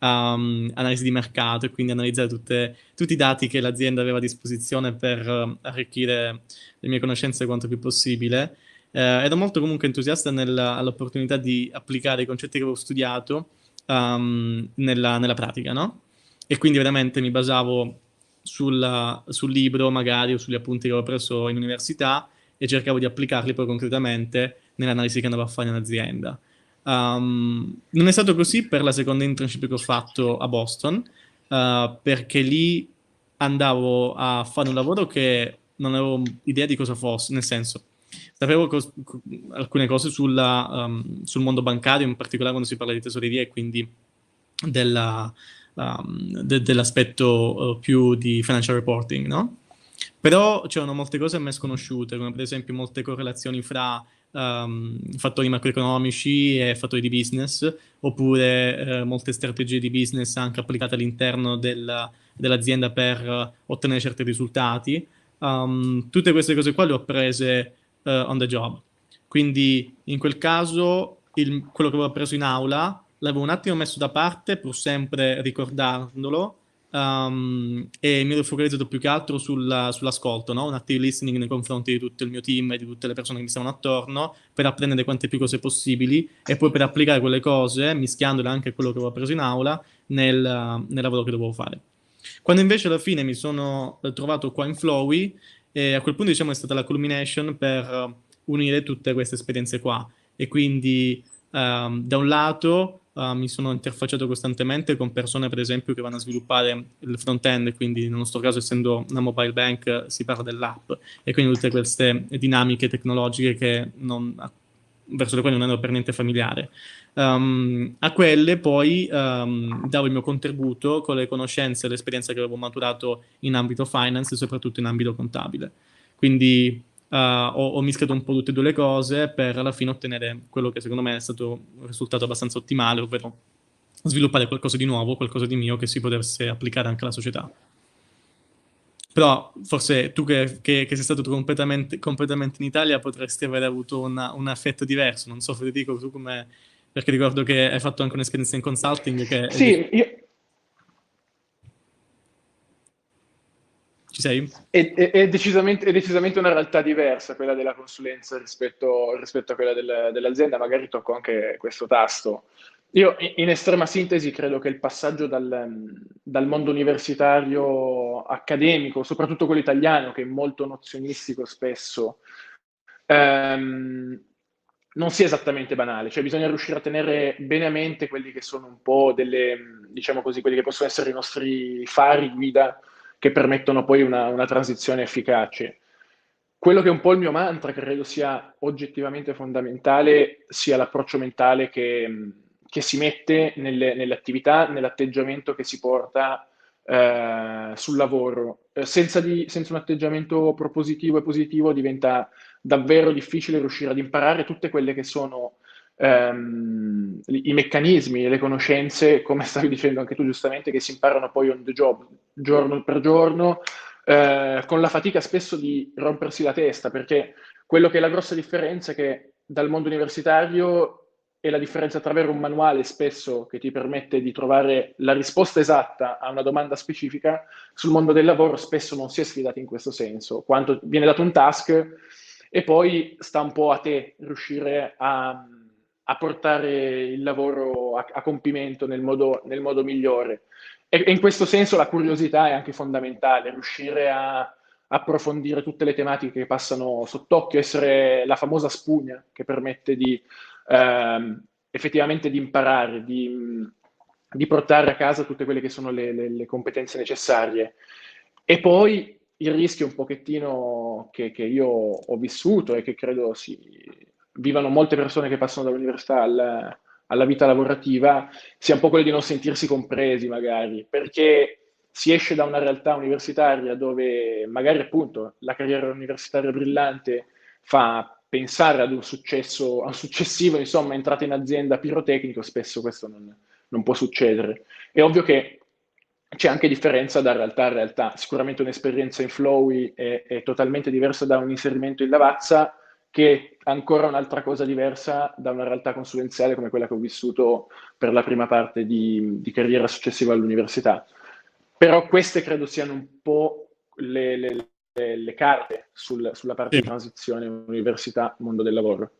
um, analisi di mercato e quindi analizzare tutte, tutti i dati che l'azienda aveva a disposizione per uh, arricchire le mie conoscenze quanto più possibile. Uh, ero molto comunque entusiasta all'opportunità di applicare i concetti che avevo studiato um, nella, nella, pratica, no? E quindi veramente mi basavo sul, sul libro magari o sugli appunti che avevo preso in università e cercavo di applicarli poi concretamente nell'analisi che andavo a fare in azienda. Um, non è stato così per la seconda internship che ho fatto a Boston, uh, perché lì andavo a fare un lavoro che non avevo idea di cosa fosse, nel senso, Sapevo cos- alcune cose sulla, um, sul mondo bancario, in particolare quando si parla di tesoreria e quindi della, um, de- dell'aspetto uh, più di financial reporting, no? Però c'erano molte cose a me sconosciute, come per esempio molte correlazioni fra um, fattori macroeconomici e fattori di business, oppure eh, molte strategie di business anche applicate all'interno del, dell'azienda per uh, ottenere certi risultati. Um, tutte queste cose qua le ho prese uh, on the job. Quindi in quel caso il, quello che avevo preso in aula l'avevo un attimo messo da parte pur sempre ricordandolo um, e mi ero focalizzato più che altro sulla, sull'ascolto, no? un active listening nei confronti di tutto il mio team e di tutte le persone che mi stavano attorno per apprendere quante più cose possibili e poi per applicare quelle cose, mischiandole anche a quello che avevo preso in aula, nel, nel lavoro che dovevo fare. Quando invece alla fine mi sono trovato qua in Flowy, e a quel punto diciamo è stata la culmination per uh, unire tutte queste esperienze qua. E quindi um, da un lato uh, mi sono interfacciato costantemente con persone, per esempio, che vanno a sviluppare il front-end, quindi nel nostro caso, essendo una mobile bank, si parla dell'app, e quindi tutte queste dinamiche tecnologiche che non, verso le quali non ero per niente familiare. Um, a quelle poi um, davo il mio contributo con le conoscenze e l'esperienza che avevo maturato in ambito finance e soprattutto in ambito contabile. Quindi uh, ho, ho, mischiato un po' tutte e due le cose per alla fine ottenere quello che secondo me è stato un risultato abbastanza ottimale, ovvero sviluppare qualcosa di nuovo, qualcosa di mio che si potesse applicare anche alla società. Però forse tu che, che, che sei stato completamente, completamente, in Italia potresti aver avuto una, un effetto diverso. Non so Federico, tu come perché ricordo che hai fatto anche un'esperienza in consulting. Che sì, è... io... Ci sei? È, è, è, decisamente, è, decisamente, una realtà diversa quella della consulenza rispetto, rispetto a quella del, dell'azienda. Magari tocco anche questo tasto. Io, in estrema sintesi, credo che il passaggio dal, dal mondo universitario accademico, soprattutto quello italiano, che è molto nozionistico spesso, ehm, non sia esattamente banale, cioè bisogna riuscire a tenere bene a mente quelli che sono un po' delle, diciamo così, quelli che possono essere i nostri fari guida che permettono poi una, una transizione efficace. Quello che è un po' il mio mantra, credo sia oggettivamente fondamentale, sia l'approccio mentale che, che si mette nelle, nelle, attività, nell'atteggiamento che si porta eh, sul lavoro. Eh, senza, di, senza un atteggiamento propositivo e positivo diventa davvero difficile riuscire ad imparare tutte quelle che sono ehm, i meccanismi e le conoscenze, come stavi dicendo anche tu giustamente, che si imparano poi on the job, giorno per giorno, eh, con la fatica spesso di rompersi la testa, perché quello che è la grossa differenza è che dal mondo universitario è la differenza tra avere un manuale spesso che ti permette di trovare la risposta esatta a una domanda specifica, sul mondo del lavoro spesso non si è sfidati in questo senso. Quando viene dato un task, e poi sta un po' a te riuscire a, a portare il lavoro a, a compimento nel modo, nel modo migliore. E, e, in questo senso la curiosità è anche fondamentale, riuscire a approfondire tutte le tematiche che passano sott'occhio, essere la famosa spugna che permette di ehm, effettivamente di imparare, di, di, portare a casa tutte quelle che sono le, le, le competenze necessarie. E poi il rischio un pochettino che, che, io ho vissuto e che credo si vivano molte persone che passano dall'università al, alla vita lavorativa sia un po' quello di non sentirsi compresi magari, perché si esce da una realtà universitaria dove magari appunto la carriera universitaria brillante fa pensare ad un successo, a un successivo, insomma, entrata in azienda pirotecnico, spesso questo non, non può succedere. È ovvio che c'è anche differenza da realtà a realtà. Sicuramente un'esperienza in Flowy è, è totalmente diversa da un inserimento in Lavazza, che è ancora un'altra cosa diversa da una realtà consulenziale come quella che ho vissuto per la prima parte di, di carriera successiva all'università. Però queste credo siano un po' le, le, le carte sul, sulla parte sì. di transizione università-mondo del lavoro.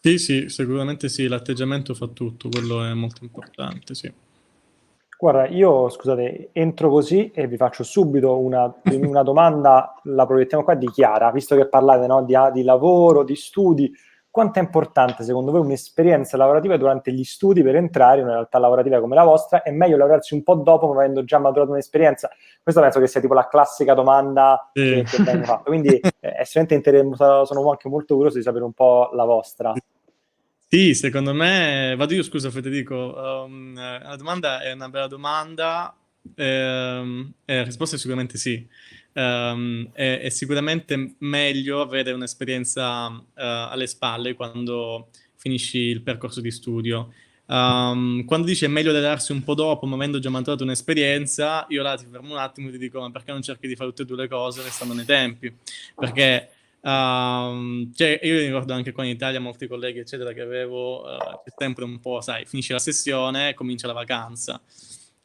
Sì, sì, sicuramente sì, l'atteggiamento fa tutto, quello è molto importante, sì. Guarda, io scusate, entro così e vi faccio subito una, una domanda, la proiettiamo qua di Chiara, visto che parlate no, di, di, lavoro, di studi, quanto è importante secondo voi un'esperienza lavorativa durante gli studi per entrare in una realtà lavorativa come la vostra? È meglio lavorarsi un po' dopo, ma avendo già maturato un'esperienza? Questa penso che sia tipo la classica domanda sì. che, vengo fatta. Quindi (laughs) eh, è estremamente interessante, sono anche molto curioso di sapere un po' la vostra. Sì, secondo me, vado io scusa Federico, um, la domanda è una bella domanda, ehm, e la risposta è sicuramente sì. Um, è, è, sicuramente meglio avere un'esperienza uh, alle spalle quando finisci il percorso di studio. Um, quando dici è meglio darsi un po' dopo, ma avendo già maturato un'esperienza, io là ti fermo un attimo e ti dico: ma perché non cerchi di fare tutte e due le cose restando nei tempi? Perché Um, cioè, io ricordo anche qua in Italia molti colleghi, eccetera, che avevo uh, sempre un po', sai, finisce la sessione e comincia la vacanza.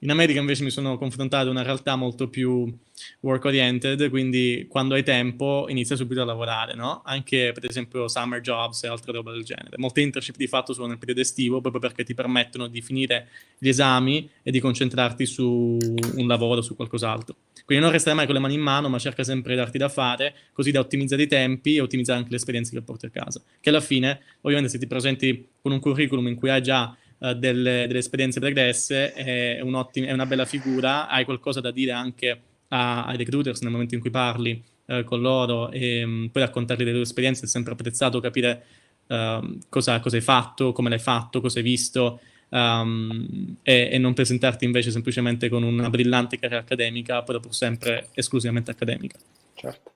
In America invece mi sono confrontato a una realtà molto più work oriented, quindi quando hai tempo inizia subito a lavorare, no? Anche per esempio summer jobs e altre robe del genere. Molte internship di fatto sono nel periodo estivo proprio perché ti permettono di finire gli esami e di concentrarti su un lavoro, su qualcos'altro. Quindi non restare mai con le mani in mano, ma cerca sempre di darti da fare, così da ottimizzare i tempi e ottimizzare anche le esperienze che porti a casa. Che alla fine, ovviamente, se ti presenti con un curriculum in cui hai già uh, delle, delle, esperienze pregresse, è, un è, una bella figura, hai qualcosa da dire anche a, ai recruiters nel momento in cui parli uh, con loro e um, poi raccontargli le tue esperienze. È sempre apprezzato capire uh, cosa, cosa hai fatto, come l'hai fatto, cosa hai visto um, e, e, non presentarti invece semplicemente con una brillante carriera accademica, però pur sempre esclusivamente accademica. Certo.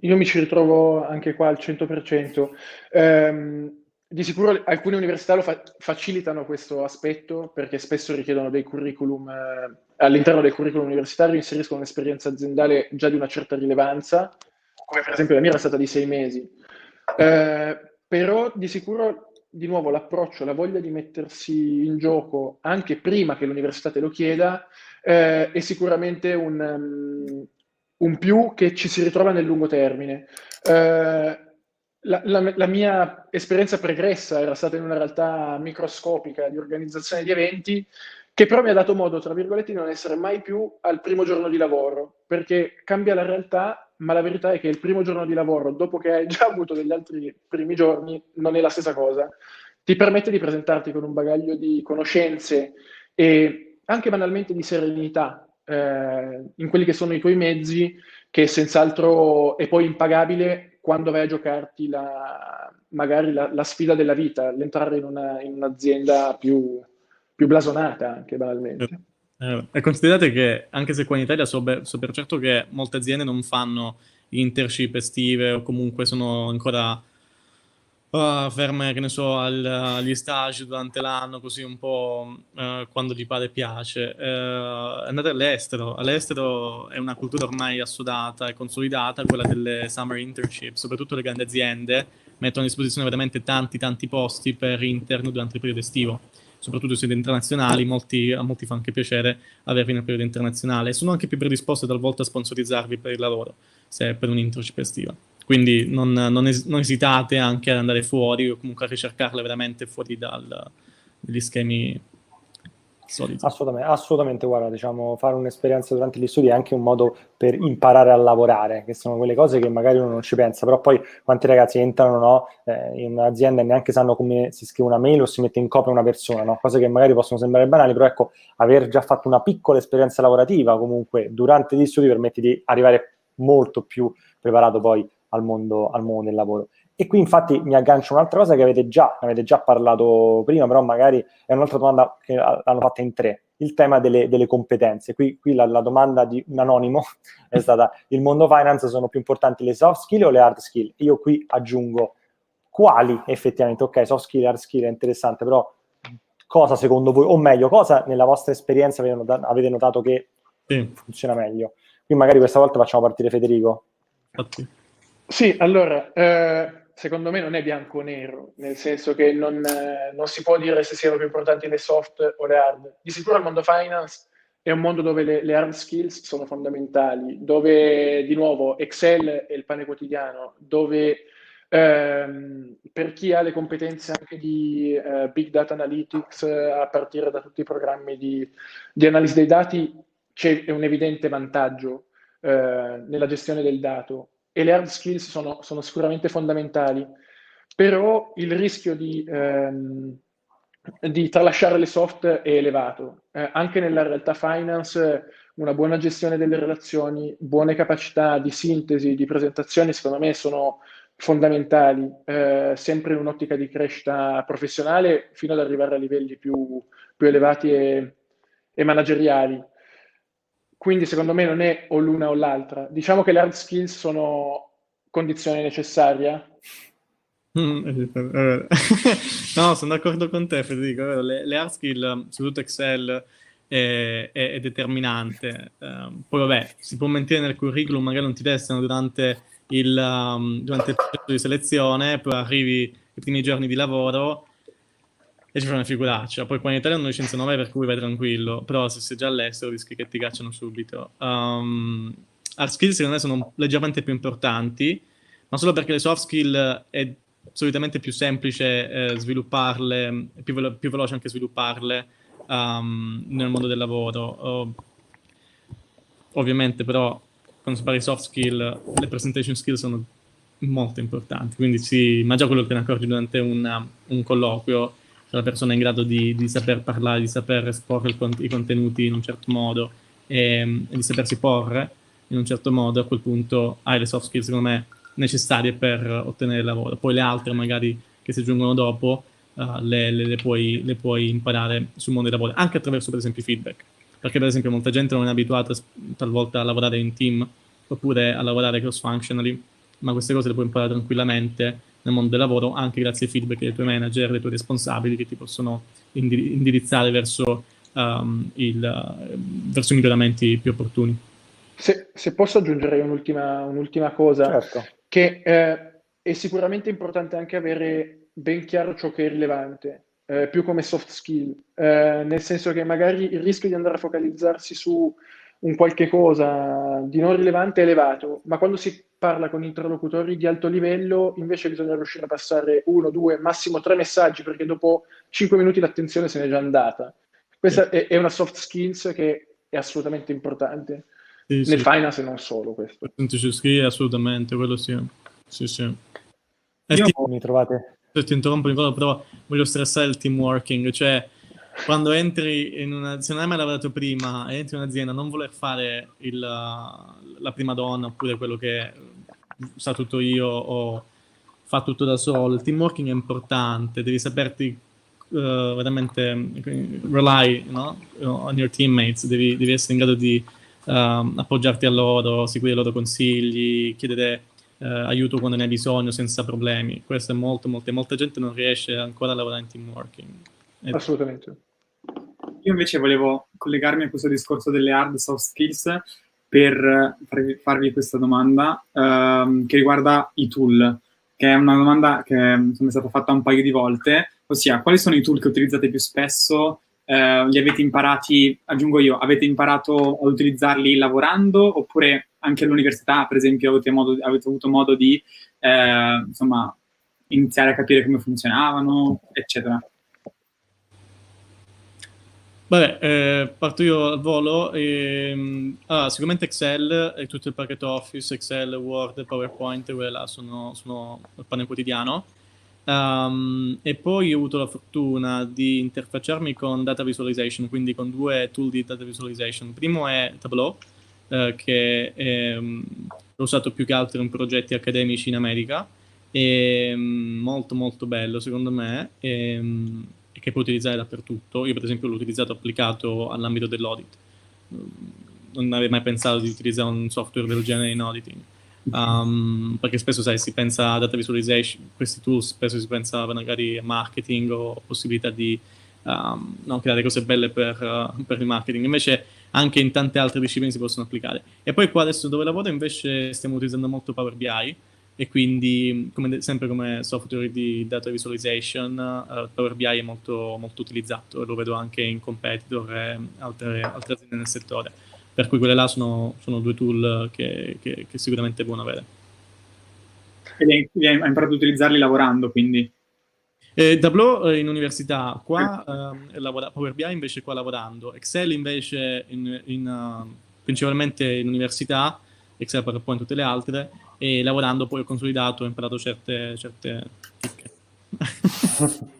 Io mi ci ritrovo anche qua al 100%. Um, di sicuro alcune università lo fa- facilitano questo aspetto perché spesso richiedono dei curriculum, eh, all'interno del curriculum universitario inseriscono un'esperienza aziendale già di una certa rilevanza, come per esempio la mia era stata di sei mesi. Eh, però di sicuro di nuovo l'approccio, la voglia di mettersi in gioco anche prima che l'università te lo chieda, eh, è sicuramente un, um, un, più che ci si ritrova nel lungo termine. Eh, la, la, la, mia esperienza pregressa era stata in una realtà microscopica di organizzazione di eventi, che però mi ha dato modo, tra virgolette, di non essere mai più al primo giorno di lavoro, perché cambia la realtà ma la verità è che il primo giorno di lavoro, dopo che hai già avuto degli altri primi giorni, non è la stessa cosa. Ti permette di presentarti con un bagaglio di conoscenze e anche banalmente di serenità eh, in quelli che sono i tuoi mezzi, che senz'altro è poi impagabile quando vai a giocarti la, magari la, la sfida della vita, l'entrare in, una, in un'azienda più, più blasonata, anche banalmente. Eh, e considerate che anche se qua in Italia so, be- so, per certo che molte aziende non fanno internship estive o comunque sono ancora uh, ferme, che ne so, al, agli stage durante l'anno, così un po' uh, quando gli pare piace. Uh, andate all'estero. All'estero è una cultura ormai assodata e consolidata, quella delle summer internship, soprattutto le grandi aziende mettono a disposizione veramente tanti tanti posti per interno durante il periodo estivo soprattutto sede internazionali, molti, a molti fa anche piacere avervi nel periodo internazionale e sono anche più predisposti talvolta a sponsorizzarvi per il lavoro, se per un'internship estiva. Quindi non, non, es- non, esitate anche ad andare fuori o comunque a ricercarle veramente fuori dagli schemi solito. Assolutamente, assolutamente, guarda, diciamo, fare un'esperienza durante gli studi è anche un modo per imparare a lavorare, che sono quelle cose che magari uno non ci pensa, però poi quanti ragazzi entrano no, eh, in un'azienda e neanche sanno come si scrive una mail o si mette in copia una persona, no? cose che magari possono sembrare banali, però ecco, aver già fatto una piccola esperienza lavorativa comunque durante gli studi permette di arrivare molto più preparato poi al mondo, al mondo del lavoro. E qui infatti mi aggancio un'altra cosa che avete già, avete già parlato prima, però magari è un'altra domanda che l'hanno fatta in tre, il tema delle, delle competenze. Qui, qui la, la, domanda di un anonimo (laughs) è stata, il mondo finance sono più importanti le soft skill o le hard skill? Io qui aggiungo quali effettivamente, ok, soft skill, hard skill è interessante, però cosa secondo voi, o meglio, cosa nella vostra esperienza avete notato, avete notato che sì. funziona meglio. Quindi magari questa volta facciamo partire Federico. Sì, allora, eh, secondo me non è bianco o nero, nel senso che non, eh, non, si può dire se siano più importanti le soft o le hard. Di sicuro il mondo finance è un mondo dove le, le, hard skills sono fondamentali, dove di nuovo Excel è il pane quotidiano, dove ehm, per chi ha le competenze anche di eh, Big Data Analytics, a partire da tutti i programmi di, di analisi dei dati, c'è un evidente vantaggio eh, nella gestione del dato e le hard skills sono, sono sicuramente fondamentali, però il rischio di... Ehm, di tralasciare le soft è elevato. Eh, anche nella realtà finance una buona gestione delle relazioni, buone capacità di sintesi, di presentazione, secondo me sono fondamentali, eh, sempre in un'ottica di crescita professionale fino ad arrivare a livelli più, più elevati e, e manageriali. Quindi secondo me non è o l'una o l'altra. Diciamo che le hard skills sono condizione necessaria, Mm, (laughs) no, sono d'accordo con te, Federico. Le, le hard skill, soprattutto Excel, è, è, determinante. Uh, poi, vabbè, si può mentire nel curriculum, magari non ti testano durante il, um, durante il processo di selezione, poi arrivi i primi giorni di lavoro e ci fai una figuraccia. Poi qua in Italia hanno licenza 9 per cui vai tranquillo, però se sei già all'estero rischi che ti cacciano subito. Um, hard skill secondo me sono leggermente più importanti, ma solo perché le soft skill è solitamente più semplice eh, svilupparle, più, velo- più, veloce anche svilupparle um, nel mondo del lavoro. Uh, ovviamente però quando si parla di soft skill, le presentation skill sono molto importanti, quindi sì, ma già quello che ne accorgi durante una, un colloquio, la persona è in grado di, di saper parlare, di saper esporre con- i contenuti in un certo modo e, e di sapersi porre in un certo modo, a quel punto hai le soft skills, secondo me, necessarie per ottenere il lavoro. Poi le altre, magari che si aggiungono dopo, uh, le, le, le, puoi, le, puoi, imparare sul mondo del lavoro, anche attraverso, per esempio, i feedback. Perché, per esempio, molta gente non è abituata talvolta a lavorare in team oppure a lavorare cross-functionally, ma queste cose le puoi imparare tranquillamente nel mondo del lavoro anche grazie ai feedback dei tuoi manager, dei tuoi responsabili che ti possono indirizzare verso, um, il, verso i miglioramenti più opportuni. Se, se posso aggiungere un'ultima, un'ultima cosa, certo che eh, è sicuramente importante anche avere ben chiaro ciò che è rilevante, eh, più come soft skill, eh, nel senso che magari il rischio di andare a focalizzarsi su un qualche cosa di non rilevante è elevato, ma quando si parla con interlocutori di alto livello invece bisogna riuscire a passare uno, due, massimo tre messaggi perché dopo cinque minuti l'attenzione se n'è già andata. Questa sì. è, è, una soft skills che è assolutamente importante. Sì, Nel sì. finance e non solo questo. Assolutamente, quello sì. Sì, sì. Io ti, mi trovate? Ti interrompo Nicola, però voglio stressare il team working, cioè quando entri in una, se non hai mai lavorato prima e entri in un'azienda, non voler fare il, la prima donna oppure quello che sa tutto io o fa tutto da solo, il team working è importante, devi saperti uh, veramente rely no? on your teammates, devi, devi essere in grado di uh, appoggiarti a loro, seguire i loro consigli, chiedere uh, aiuto quando ne hai bisogno senza problemi. Questo è molto, molto, molta gente non riesce ancora a lavorare in team working. Assolutamente. Io invece volevo collegarmi a questo discorso delle hard soft skills per farvi, farvi questa domanda uh, che riguarda i tool, che è una domanda che insomma, è stata fatta un paio di volte, ossia quali sono i tool che utilizzate più spesso eh, li avete imparati, aggiungo io, avete imparato ad utilizzarli lavorando oppure anche all'università, per esempio, avete, modo, avete avuto modo di eh, insomma, iniziare a capire come funzionavano, eccetera? Vabbè, eh, parto io al volo. E, ah, sicuramente Excel e tutto il pacchetto Office, Excel, Word, PowerPoint, quella sono, sono il pane quotidiano. Um, e poi ho avuto la fortuna di interfacciarmi con data visualization, quindi con due tool di data visualization. Il primo è Tableau, eh, che è, um, l'ho usato più che altro in progetti accademici in America, um, molto molto bello secondo me, e, che puoi utilizzare dappertutto. Io per esempio l'ho utilizzato applicato all'ambito dell'audit. Non avevo mai pensato di utilizzare un software del genere in auditing. Um, perché spesso sai, si pensa a data visualization, questi tools spesso si pensa magari a marketing o possibilità di um, no, creare cose belle per, uh, per, il marketing. Invece anche in tante altre discipline si possono applicare. E poi qua adesso dove lavoro invece stiamo utilizzando molto Power BI e quindi come, sempre come software di data visualization uh, Power BI è molto, molto utilizzato, lo vedo anche in competitor e altre, altre aziende nel settore. Per cui quelle là sono, sono due tool che, che, che sicuramente è buono avere. E hai imparato ad utilizzarli lavorando, quindi? Eh, Tableau in università, qua eh, lavora, Power BI invece qua lavorando, Excel invece in, in, uh, principalmente in università, Excel, PowerPoint e tutte le altre, e lavorando poi ho consolidato, ho imparato certe, certe (laughs)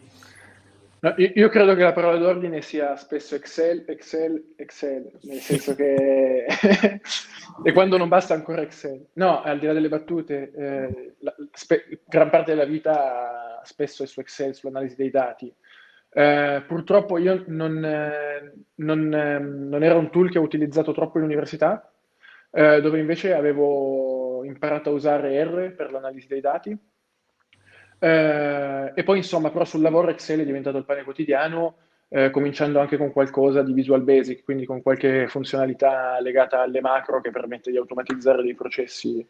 io, credo che la parola d'ordine sia spesso Excel, Excel, Excel, nel senso che (laughs) e quando non basta ancora Excel. No, al di là delle battute, eh, la, spe, gran parte della vita spesso è su Excel, sull'analisi dei dati. Eh, purtroppo io non, eh, non, eh, non, era un tool che ho utilizzato troppo in università, eh, dove invece avevo imparato a usare R per l'analisi dei dati eh, e poi insomma, però sul lavoro Excel è diventato il pane quotidiano, eh, cominciando anche con qualcosa di Visual Basic, quindi con qualche funzionalità legata alle macro che permette di automatizzare dei processi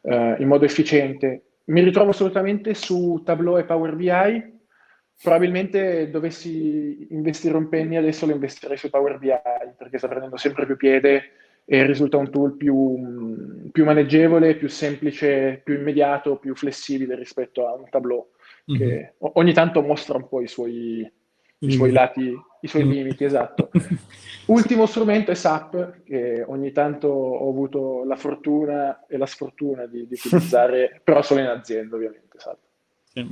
eh, in modo efficiente. Mi ritrovo assolutamente su Tableau e Power BI. Probabilmente dovessi investire un penny adesso lo investirei su Power BI perché sta prendendo sempre più piede e risulta un tool più, più, maneggevole, più semplice, più immediato, più flessibile rispetto a un Tableau mm-hmm. che ogni tanto mostra un po' i suoi, i suoi lati, i suoi mm-hmm. limiti, esatto. (laughs) Ultimo strumento è SAP, che ogni tanto ho avuto la fortuna e la sfortuna di, di utilizzare, (laughs) però solo in azienda ovviamente, SAP. Sì.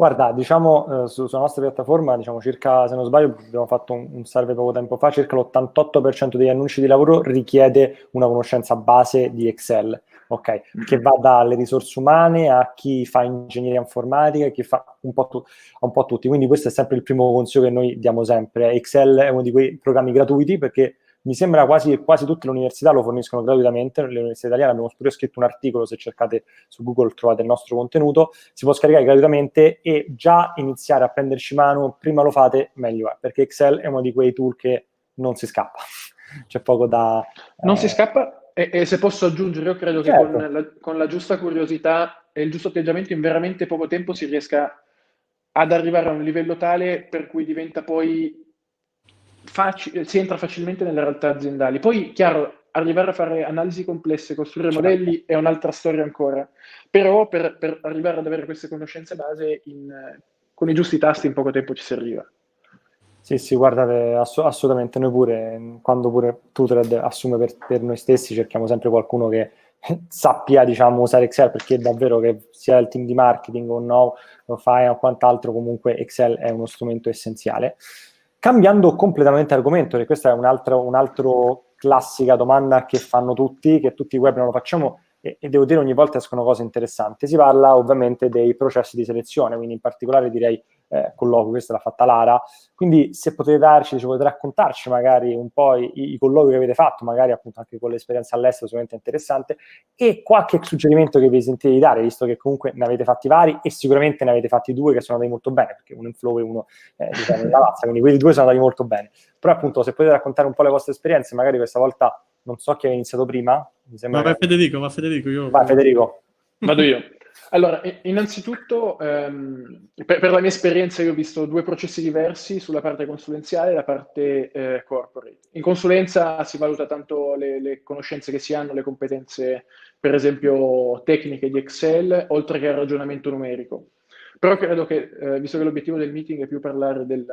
Guarda, diciamo eh, su, sulla nostra piattaforma, diciamo circa, se non sbaglio, abbiamo fatto un, un survey poco tempo fa, circa l'88% degli annunci di lavoro richiede una conoscenza base di Excel, ok? Che va dalle risorse umane a chi fa ingegneria informatica, chi fa un po', tu, un po' tutti. Quindi questo è sempre il primo consiglio che noi diamo sempre. Excel è uno di quei programmi gratuiti perché mi sembra quasi, quasi tutte le università lo forniscono gratuitamente, le università italiane abbiamo pure scritto un articolo, se cercate su Google trovate il nostro contenuto, si può scaricare gratuitamente e già iniziare a prenderci mano, prima lo fate meglio è, perché Excel è uno di quei tool che non si scappa, (laughs) c'è poco da... Non eh... si scappa? E, e, se posso aggiungere, io credo certo. che con la, con la giusta curiosità e il giusto atteggiamento in veramente poco tempo si riesca ad arrivare a un livello tale per cui diventa poi faci- si entra facilmente nelle realtà aziendali. Poi, chiaro, arrivare a fare analisi complesse, costruire certo. modelli è un'altra storia ancora, però per, per arrivare ad avere queste conoscenze base in, con i giusti tasti in poco tempo ci si arriva. Sì, sì, guardate, ass- assolutamente, noi pure, quando pure Tutored assume per, per, noi stessi, cerchiamo sempre qualcuno che (laughs) sappia, diciamo, usare Excel, perché davvero che sia il team di marketing o no, o fai o quant'altro, comunque Excel è uno strumento essenziale. Cambiando completamente argomento, e questa è un'altra un classica domanda che fanno tutti, che tutti i webinar lo facciamo, e, e, devo dire ogni volta escono cose interessanti. Si parla ovviamente dei processi di selezione, quindi in particolare direi eh, colloqui, questa l'ha fatta Lara. Quindi se potete darci, se potete raccontarci magari un po' i, i, colloqui che avete fatto, magari appunto anche con l'esperienza all'estero, sicuramente interessante, e qualche suggerimento che vi sentite di dare, visto che comunque ne avete fatti vari e sicuramente ne avete fatti due che sono andati molto bene, perché uno in flow e uno eh, diciamo in lavazza, quindi quelli due sono andati molto bene. Però appunto se potete raccontare un po' le vostre esperienze, magari questa volta non so chi ha iniziato prima. Mi sembra ma vai che... Federico, va Federico. Io... Vai Federico. Vado io. Allora, innanzitutto, ehm, per, per, la mia esperienza io ho visto due processi diversi sulla parte consulenziale e la parte eh, corporate. In consulenza si valuta tanto le, le, conoscenze che si hanno, le competenze, per esempio, tecniche di Excel, oltre che il ragionamento numerico. Però credo che, eh, visto che l'obiettivo del meeting è più parlare del,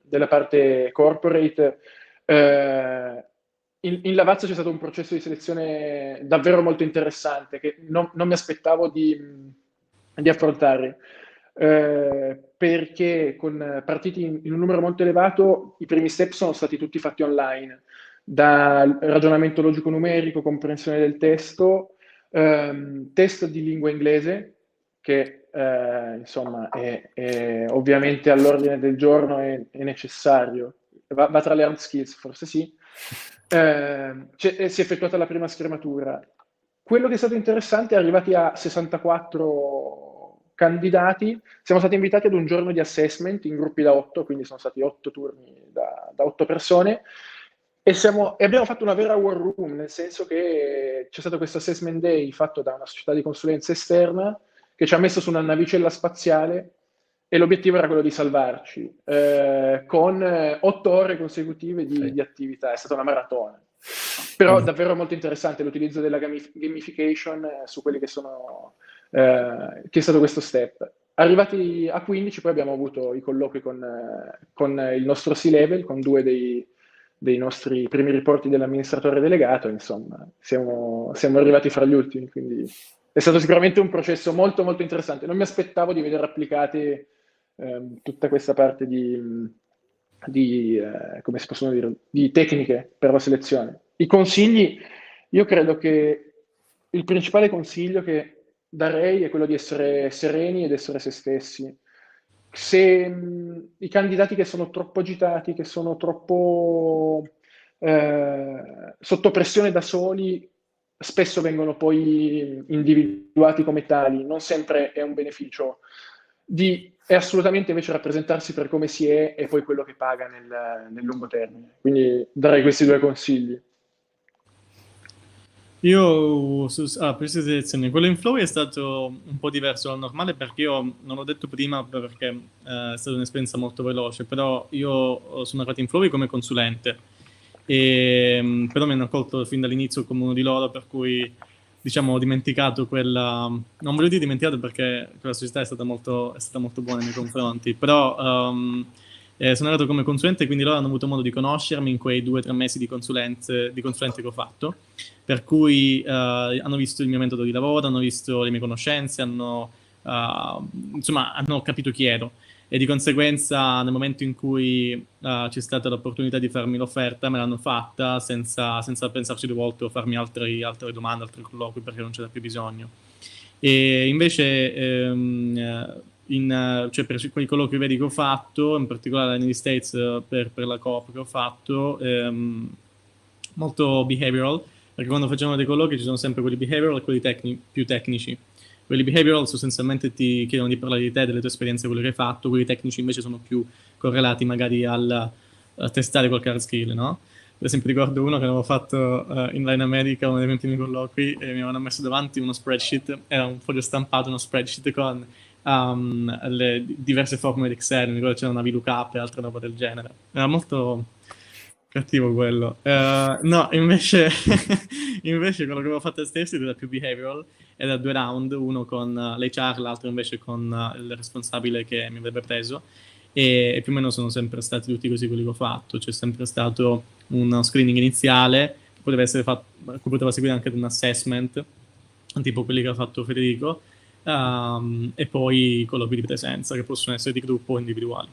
della parte corporate, eh, in, in, Lavazza c'è stato un processo di selezione davvero molto interessante che non, non mi aspettavo di, di affrontare. Eh, perché con partiti in, in, un numero molto elevato i primi step sono stati tutti fatti online, da ragionamento logico numerico, comprensione del testo, ehm, test di lingua inglese, che eh, insomma è, è, ovviamente all'ordine del giorno è, è necessario, va, va, tra le hard skills, forse sì, eh, si è effettuata la prima schermatura. Quello che è stato interessante è arrivati a 64 candidati, siamo stati invitati ad un giorno di assessment in gruppi da otto, quindi sono stati otto turni da, da otto persone, e, siamo, e, abbiamo fatto una vera war room, nel senso che c'è stato questo assessment day fatto da una società di consulenza esterna che ci ha messo su una navicella spaziale e l'obiettivo era quello di salvarci, eh, con eh, otto ore consecutive di, sì. di, attività, è stata una maratona. Però mm. davvero molto interessante l'utilizzo della gamification eh, su quelli che sono, eh, che è stato questo step. Arrivati a 15 poi abbiamo avuto i colloqui con, eh, con il nostro C-Level, con due dei, dei nostri primi riporti dell'amministratore delegato, insomma, siamo, siamo arrivati fra gli ultimi, quindi è stato sicuramente un processo molto molto interessante. Non mi aspettavo di vedere applicati ehm, tutta questa parte di, di eh, come si possono dire, di tecniche per la selezione. I consigli, io credo che il principale consiglio che darei è quello di essere sereni ed essere se stessi. Se mh, i candidati che sono troppo agitati, che sono troppo eh, sotto pressione da soli, spesso vengono poi individuati come tali, non sempre è un beneficio di è assolutamente invece rappresentarsi per come si è e poi quello che paga nel, nel lungo termine. Quindi darei questi due consigli. Io, su, ah, per queste selezioni, quello in flow è stato un po' diverso dal normale perché io non l'ho detto prima perché eh, è stata un'esperienza molto veloce, però io sono arrivato in flow come consulente, e, mm, però mi hanno accolto fin dall'inizio come uno di loro, per cui diciamo, ho dimenticato quella... Non voglio dire dimenticato perché quella società è stata molto, è stata molto buona nei miei confronti, però um, eh, sono arrivato come consulente, quindi loro hanno avuto modo di conoscermi in quei due o tre mesi di, consulenze, di consulente che ho fatto, per cui uh, hanno visto il mio metodo di lavoro, hanno visto le mie conoscenze, hanno, uh, insomma, hanno capito chi ero e di conseguenza nel momento in cui uh, c'è stata l'opportunità di farmi l'offerta me l'hanno fatta senza, senza pensarci due volte o farmi altri, altre domande, altri colloqui perché non c'era più bisogno. E invece ehm, in, cioè per quei colloqui veri che ho fatto, in particolare negli States per, per la coop che ho fatto, ehm, molto behavioral, perché quando facciamo dei colloqui ci sono sempre quelli behavioral e quelli tecni- più tecnici quelli behavioral sostanzialmente ti chiedono di parlare di te, delle tue esperienze, quello che hai fatto, quelli tecnici invece sono più correlati magari al, testare qualche hard skill, no? Per esempio ricordo uno che avevo fatto uh, in Line America, uno dei miei primi colloqui, e mi avevano messo davanti uno spreadsheet, era un foglio stampato, uno spreadsheet con um, le diverse formule di Excel, mi ricordo c'era una VLOOKUP e altre roba del genere. Era molto cattivo quello. Uh, no, invece, (laughs) invece quello che avevo fatto a stessi era più behavioral era due round, uno con uh, l'HR, l'altro invece con uh, il responsabile che mi avrebbe preso e, e, più o meno sono sempre stati tutti così quelli che ho fatto, c'è sempre stato uno screening iniziale che poteva essere fatto, che poteva seguire anche un assessment, tipo quelli che ha fatto Federico, um, e poi colloqui di presenza che possono essere di gruppo o individuali.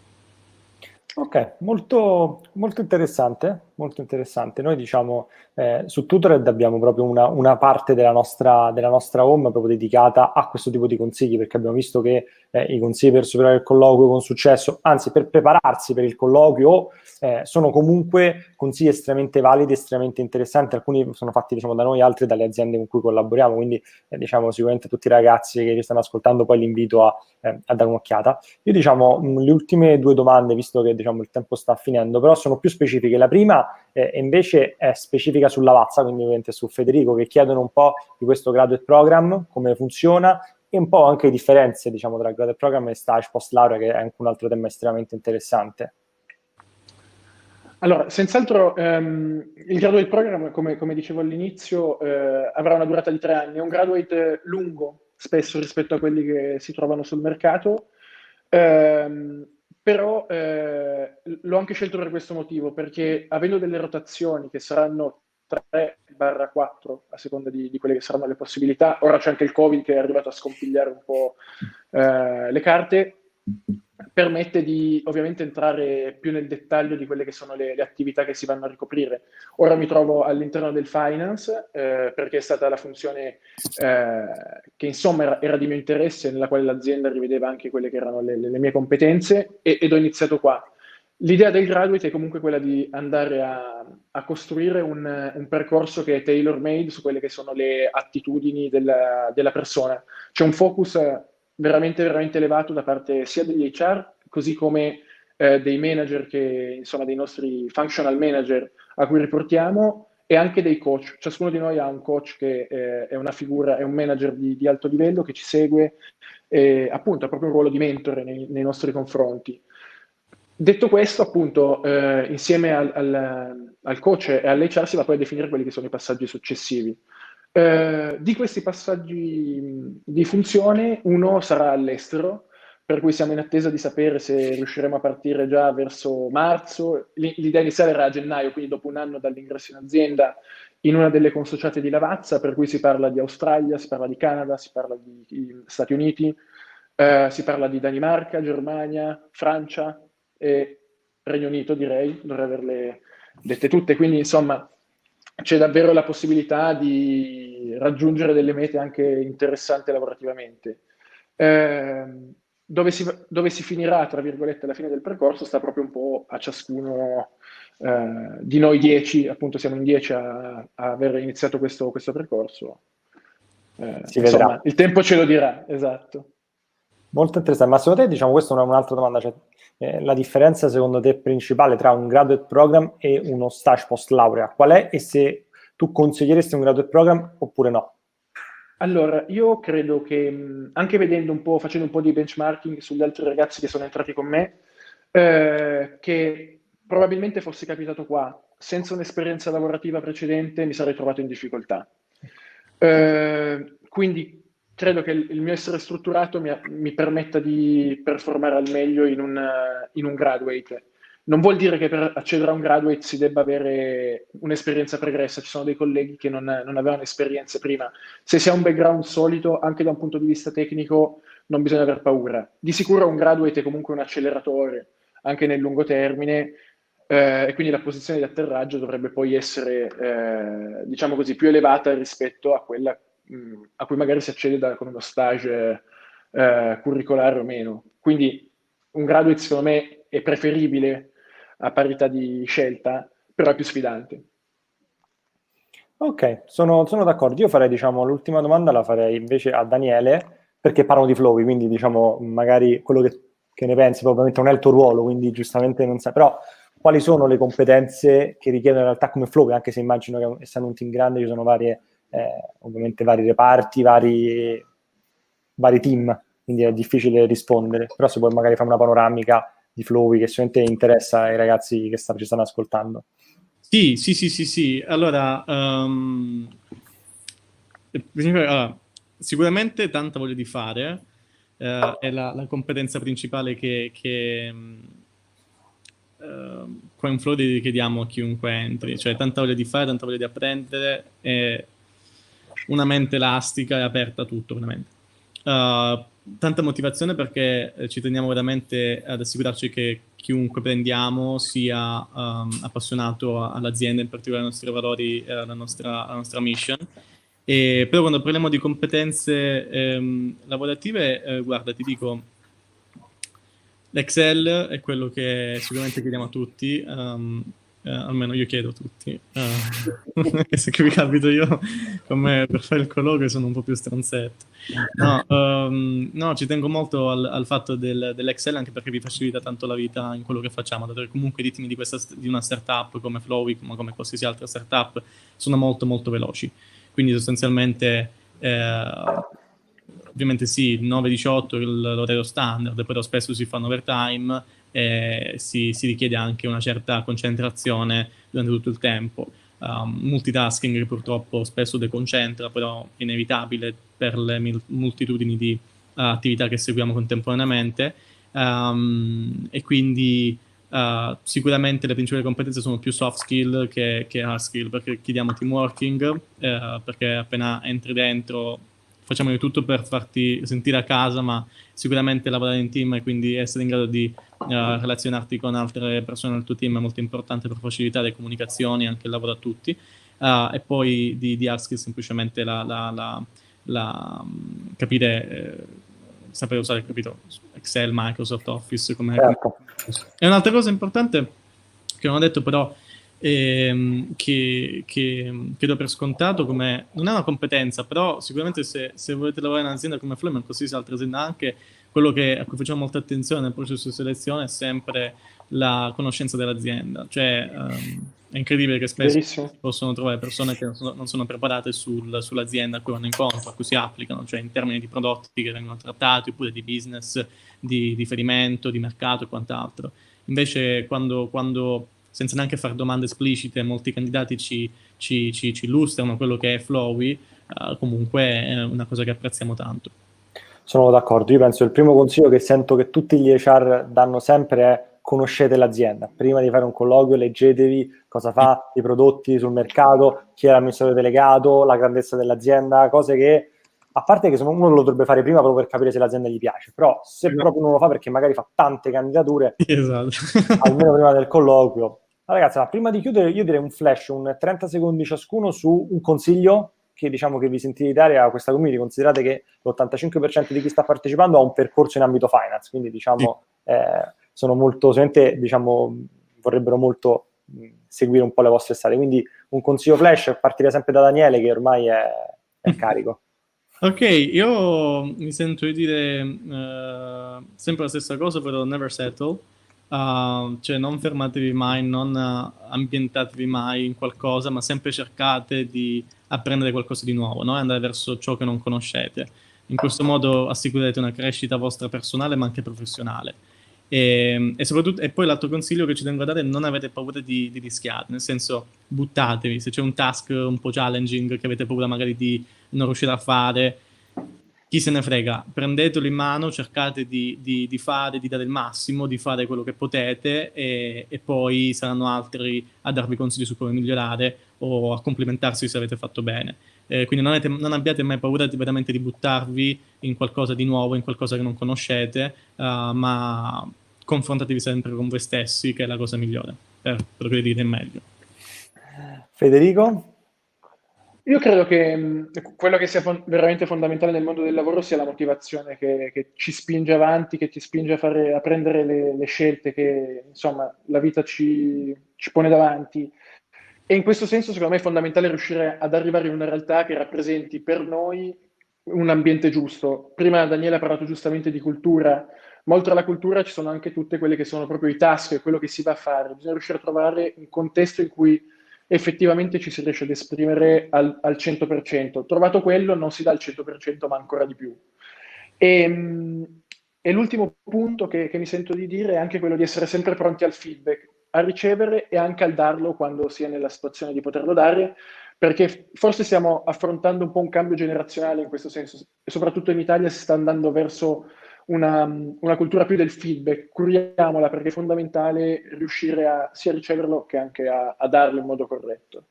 Ok, molto, molto interessante, molto interessante. Noi diciamo eh, su Tutored abbiamo proprio una, una parte della nostra, della nostra, home proprio dedicata a questo tipo di consigli, perché abbiamo visto che eh, i consigli per superare il colloquio con successo, anzi per prepararsi per il colloquio, eh, sono comunque consigli estremamente validi, estremamente interessanti. Alcuni sono fatti diciamo, da noi, altri dalle aziende con cui collaboriamo, quindi eh, diciamo sicuramente tutti i ragazzi che ci stanno ascoltando poi li invito a, eh, a dare un'occhiata. Io diciamo mh, le ultime due domande, visto che diciamo, il tempo sta finendo, però sono più specifiche. La prima invece è specifica sulla Lavazza, quindi ovviamente su Federico, che chiedono un po' di questo graduate program, come funziona e un po' anche le differenze diciamo, tra graduate program e stage post laurea, che è anche un altro tema estremamente interessante. Allora, senz'altro ehm, il graduate program, come, come dicevo all'inizio, eh, avrà una durata di tre anni. È un graduate lungo, spesso rispetto a quelli che si trovano sul mercato. Ehm, però eh, l'ho anche scelto per questo motivo, perché avendo delle rotazioni che saranno 3-4 a seconda di, di, quelle che saranno le possibilità, ora c'è anche il Covid che è arrivato a scompigliare un po' eh, le carte, permette di ovviamente entrare più nel dettaglio di quelle che sono le, le attività che si vanno a ricoprire. Ora mi trovo all'interno del finance eh, perché è stata la funzione eh, che insomma era, era, di mio interesse, nella quale l'azienda rivedeva anche quelle che erano le, le mie competenze e, ed ho iniziato qua. L'idea del graduate è comunque quella di andare a, a costruire un, un, percorso che è tailor-made su quelle che sono le attitudini della, della persona. C'è un focus veramente, veramente elevato da parte sia degli HR, così come eh, dei manager, che, insomma, dei nostri functional manager a cui riportiamo e anche dei coach. Ciascuno di noi ha un coach che eh, è una figura, è un manager di, di alto livello che ci segue e appunto ha proprio un ruolo di mentore nei, nei nostri confronti. Detto questo, appunto, eh, insieme al, al, al, coach e all'HR si va poi a definire quelli che sono i passaggi successivi. Eh, di questi passaggi di funzione, uno sarà all'estero, per cui siamo in attesa di sapere se riusciremo a partire già verso marzo. L'idea iniziale era a gennaio, quindi dopo un anno dall'ingresso in azienda, in una delle consociate di Lavazza, per cui si parla di Australia, si parla di Canada, si parla di, Stati Uniti, eh, si parla di Danimarca, Germania, Francia e Regno Unito, direi, dovrei averle dette tutte. Quindi, insomma, c'è davvero la possibilità di raggiungere delle mete anche interessanti lavorativamente. Eh, dove si, dove si, finirà, tra virgolette, alla fine del percorso sta proprio un po' a ciascuno eh, di noi dieci, appunto siamo in dieci a, a aver iniziato questo, questo percorso. Eh, si insomma, vedrà. il tempo ce lo dirà, esatto. Molto interessante, ma secondo te, diciamo, questa è un'altra domanda, cioè, eh, la differenza secondo te principale tra un graduate program e uno stage post laurea, qual è e se tu consiglieresti un graduate program oppure no? Allora, io credo che anche vedendo un po', facendo un po' di benchmarking sugli altri ragazzi che sono entrati con me, eh, che probabilmente fosse capitato qua, senza un'esperienza lavorativa precedente mi sarei trovato in difficoltà. Eh, quindi credo che il mio essere strutturato mi, mi permetta di performare al meglio in un, in un graduate non vuol dire che per accedere a un graduate si debba avere un'esperienza pregressa, ci sono dei colleghi che non, non, avevano esperienze prima. Se si ha un background solito, anche da un punto di vista tecnico, non bisogna aver paura. Di sicuro un graduate è comunque un acceleratore, anche nel lungo termine, eh, e quindi la posizione di atterraggio dovrebbe poi essere, eh, diciamo così, più elevata rispetto a quella mh, mm, a cui magari si accede da, con uno stage eh, curricolare o meno. Quindi un graduate secondo me è preferibile a parità di scelta, però è più sfidante. Ok, sono, sono d'accordo. Io farei, diciamo, l'ultima domanda la farei invece a Daniele, perché parlano di Flowy, quindi, diciamo, magari quello che, che ne pensi, ovviamente non è il tuo ruolo, quindi giustamente non sai, però quali sono le competenze che richiedono in realtà come Flowy, anche se immagino che essendo un team grande ci sono varie, eh, ovviamente vari reparti, vari, vari team, quindi è difficile rispondere, però se puoi magari fare una panoramica di Flowy che sicuramente interessa ai ragazzi che sta, ci stanno ascoltando. Sì, sì, sì, sì, sì. Allora, um, allora sicuramente tanta voglia di fare, uh, è la, la, competenza principale che, che uh, qua in Flowy chiediamo a chiunque entri, cioè tanta voglia di fare, tanta voglia di apprendere e una mente elastica e aperta a tutto, veramente. Uh, tanta motivazione perché eh, ci teniamo veramente ad assicurarci che chiunque prendiamo sia um, appassionato all'azienda, in particolare ai nostri valori e alla nostra, alla nostra mission. E, però quando parliamo di competenze ehm, lavorative, eh, guarda, ti dico, l'Excel è quello che sicuramente chiediamo a tutti. Um, eh, almeno io chiedo a tutti, eh, (laughs) se qui capito io con me per fare il colloquio sono un po' più stranzetto. No, um, no ci tengo molto al, al fatto del, dell'Excel anche perché vi facilita tanto la vita in quello che facciamo, dato che comunque i ritmi di, questa, di una startup come Flowik, ma come qualsiasi altra startup, sono molto molto veloci. Quindi sostanzialmente... Eh, ovviamente sì, 9-18 l'orario standard, però spesso si fanno overtime eh, si, si, richiede anche una certa concentrazione durante tutto il tempo. Um, multitasking purtroppo spesso deconcentra, però è inevitabile per le mil- moltitudini di uh, attività che seguiamo contemporaneamente. Um, e quindi uh, sicuramente le principali competenze sono più soft skill che, che hard skill, perché chiediamo team working, uh, perché appena entri dentro facciamo di tutto per farti sentire a casa, ma sicuramente lavorare in team e quindi essere in grado di uh, relazionarti con altre persone del tuo team è molto importante per facilitare le comunicazioni, anche il lavoro a tutti. Uh, e poi di, di hard skill semplicemente la, la, la, um, capire, eh, sapere usare capito, Excel, Microsoft Office come... Certo. E un'altra cosa importante che non ho detto però e, che, che, che, do per scontato come non è una competenza, però sicuramente se, se volete lavorare in un'azienda come Flow, ma in qualsiasi altra azienda anche, quello che, a cui facciamo molta attenzione nel processo di selezione è sempre la conoscenza dell'azienda. Cioè, um, è incredibile che spesso Verissimo. possono trovare persone che non sono, non sono preparate sul, sull'azienda a cui vanno incontro, a cui si applicano, cioè in termini di prodotti che vengono trattati, oppure di business, di riferimento, di mercato e quant'altro. Invece, quando, quando senza neanche fare domande esplicite, molti candidati ci, ci, ci, ci illustrano quello che è Flowy, uh, comunque è una cosa che apprezziamo tanto. Sono d'accordo, io penso che il primo consiglio che sento che tutti gli HR danno sempre è conoscete l'azienda. Prima di fare un colloquio leggetevi cosa fa, i prodotti sul mercato, chi è l'amministratore delegato, la grandezza dell'azienda, cose che a parte che uno lo dovrebbe fare prima proprio per capire se l'azienda gli piace, però se esatto. proprio non lo fa perché magari fa tante candidature, (laughs) esatto. almeno prima del colloquio. Ma ragazzi, ma prima di chiudere io direi un flash, un 30 secondi ciascuno su un consiglio che diciamo che vi sentite dare a questa community. Considerate che l'85% di chi sta partecipando ha un percorso in ambito finance, quindi diciamo sì. eh, sono molto, sicuramente diciamo, vorrebbero molto mh, seguire un po' le vostre strade. Quindi un consiglio flash, partire sempre da Daniele che ormai è, è carico. (laughs) Ok, io mi sento di dire uh, sempre la stessa cosa, però never settle, uh, cioè non fermatevi mai, non uh, ambientatevi mai in qualcosa, ma sempre cercate di apprendere qualcosa di nuovo, no? andare verso ciò che non conoscete. In questo modo assicurate una crescita vostra personale ma anche professionale. E, ehm, e, soprattutto, e poi l'altro consiglio che ci tengo a dare è non avete paura di, di, rischiare, nel senso buttatevi, se c'è un task un po' challenging che avete paura magari di non riuscire a fare, chi se ne frega, prendetelo in mano, cercate di, di, di fare, di dare il massimo, di fare quello che potete e, e, poi saranno altri a darvi consigli su come migliorare o a complimentarsi se avete fatto bene. Eh, quindi non, avete, non, abbiate mai paura di, veramente di buttarvi in qualcosa di nuovo, in qualcosa che non conoscete, uh, ma confrontatevi sempre con voi stessi, che è la cosa migliore per progredire meglio. Federico? Io credo che mh, quello che sia fon- veramente fondamentale nel mondo del lavoro sia la motivazione che, che ci spinge avanti, che ci spinge a, fare, a prendere le, le, scelte che insomma la vita ci, ci pone davanti. E in questo senso, secondo me, è fondamentale riuscire ad arrivare in una realtà che rappresenti per noi un ambiente giusto. Prima Daniele ha parlato giustamente di cultura, ma oltre alla cultura ci sono anche tutte quelle che sono proprio i task, quello che si va a fare. Bisogna riuscire a trovare un contesto in cui effettivamente ci si riesce ad esprimere al, al 100%. Trovato quello non si dà il 100%, ma ancora di più. E, ehm, e l'ultimo punto che, che mi sento di dire è anche quello di essere sempre pronti al feedback, a ricevere e anche al darlo quando si è nella situazione di poterlo dare, perché forse stiamo affrontando un po' un cambio generazionale in questo senso, e soprattutto in Italia si sta andando verso una, una, cultura più del feedback, curiamola perché è fondamentale riuscire a sia a riceverlo che anche a, a darlo in modo corretto.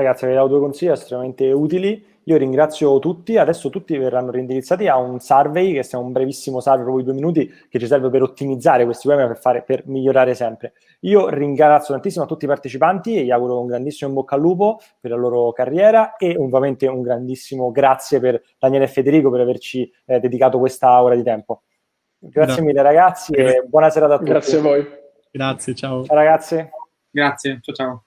Ragazzi, avete dato due consigli estremamente utili. Io ringrazio tutti. Adesso tutti verranno reindirizzati a un survey, che sia un brevissimo survey, proprio due minuti, che ci serve per ottimizzare questi webinar, per, fare, per migliorare sempre. Io ringrazio tantissimo a tutti i partecipanti e gli auguro un grandissimo in bocca al lupo per la loro carriera e ovviamente un grandissimo grazie per Daniele e Federico per averci eh, dedicato questa ora di tempo. Grazie no. mille ragazzi e buona serata a tutti. Grazie a voi. Grazie, ciao. Ciao ragazzi. Grazie, ciao ciao.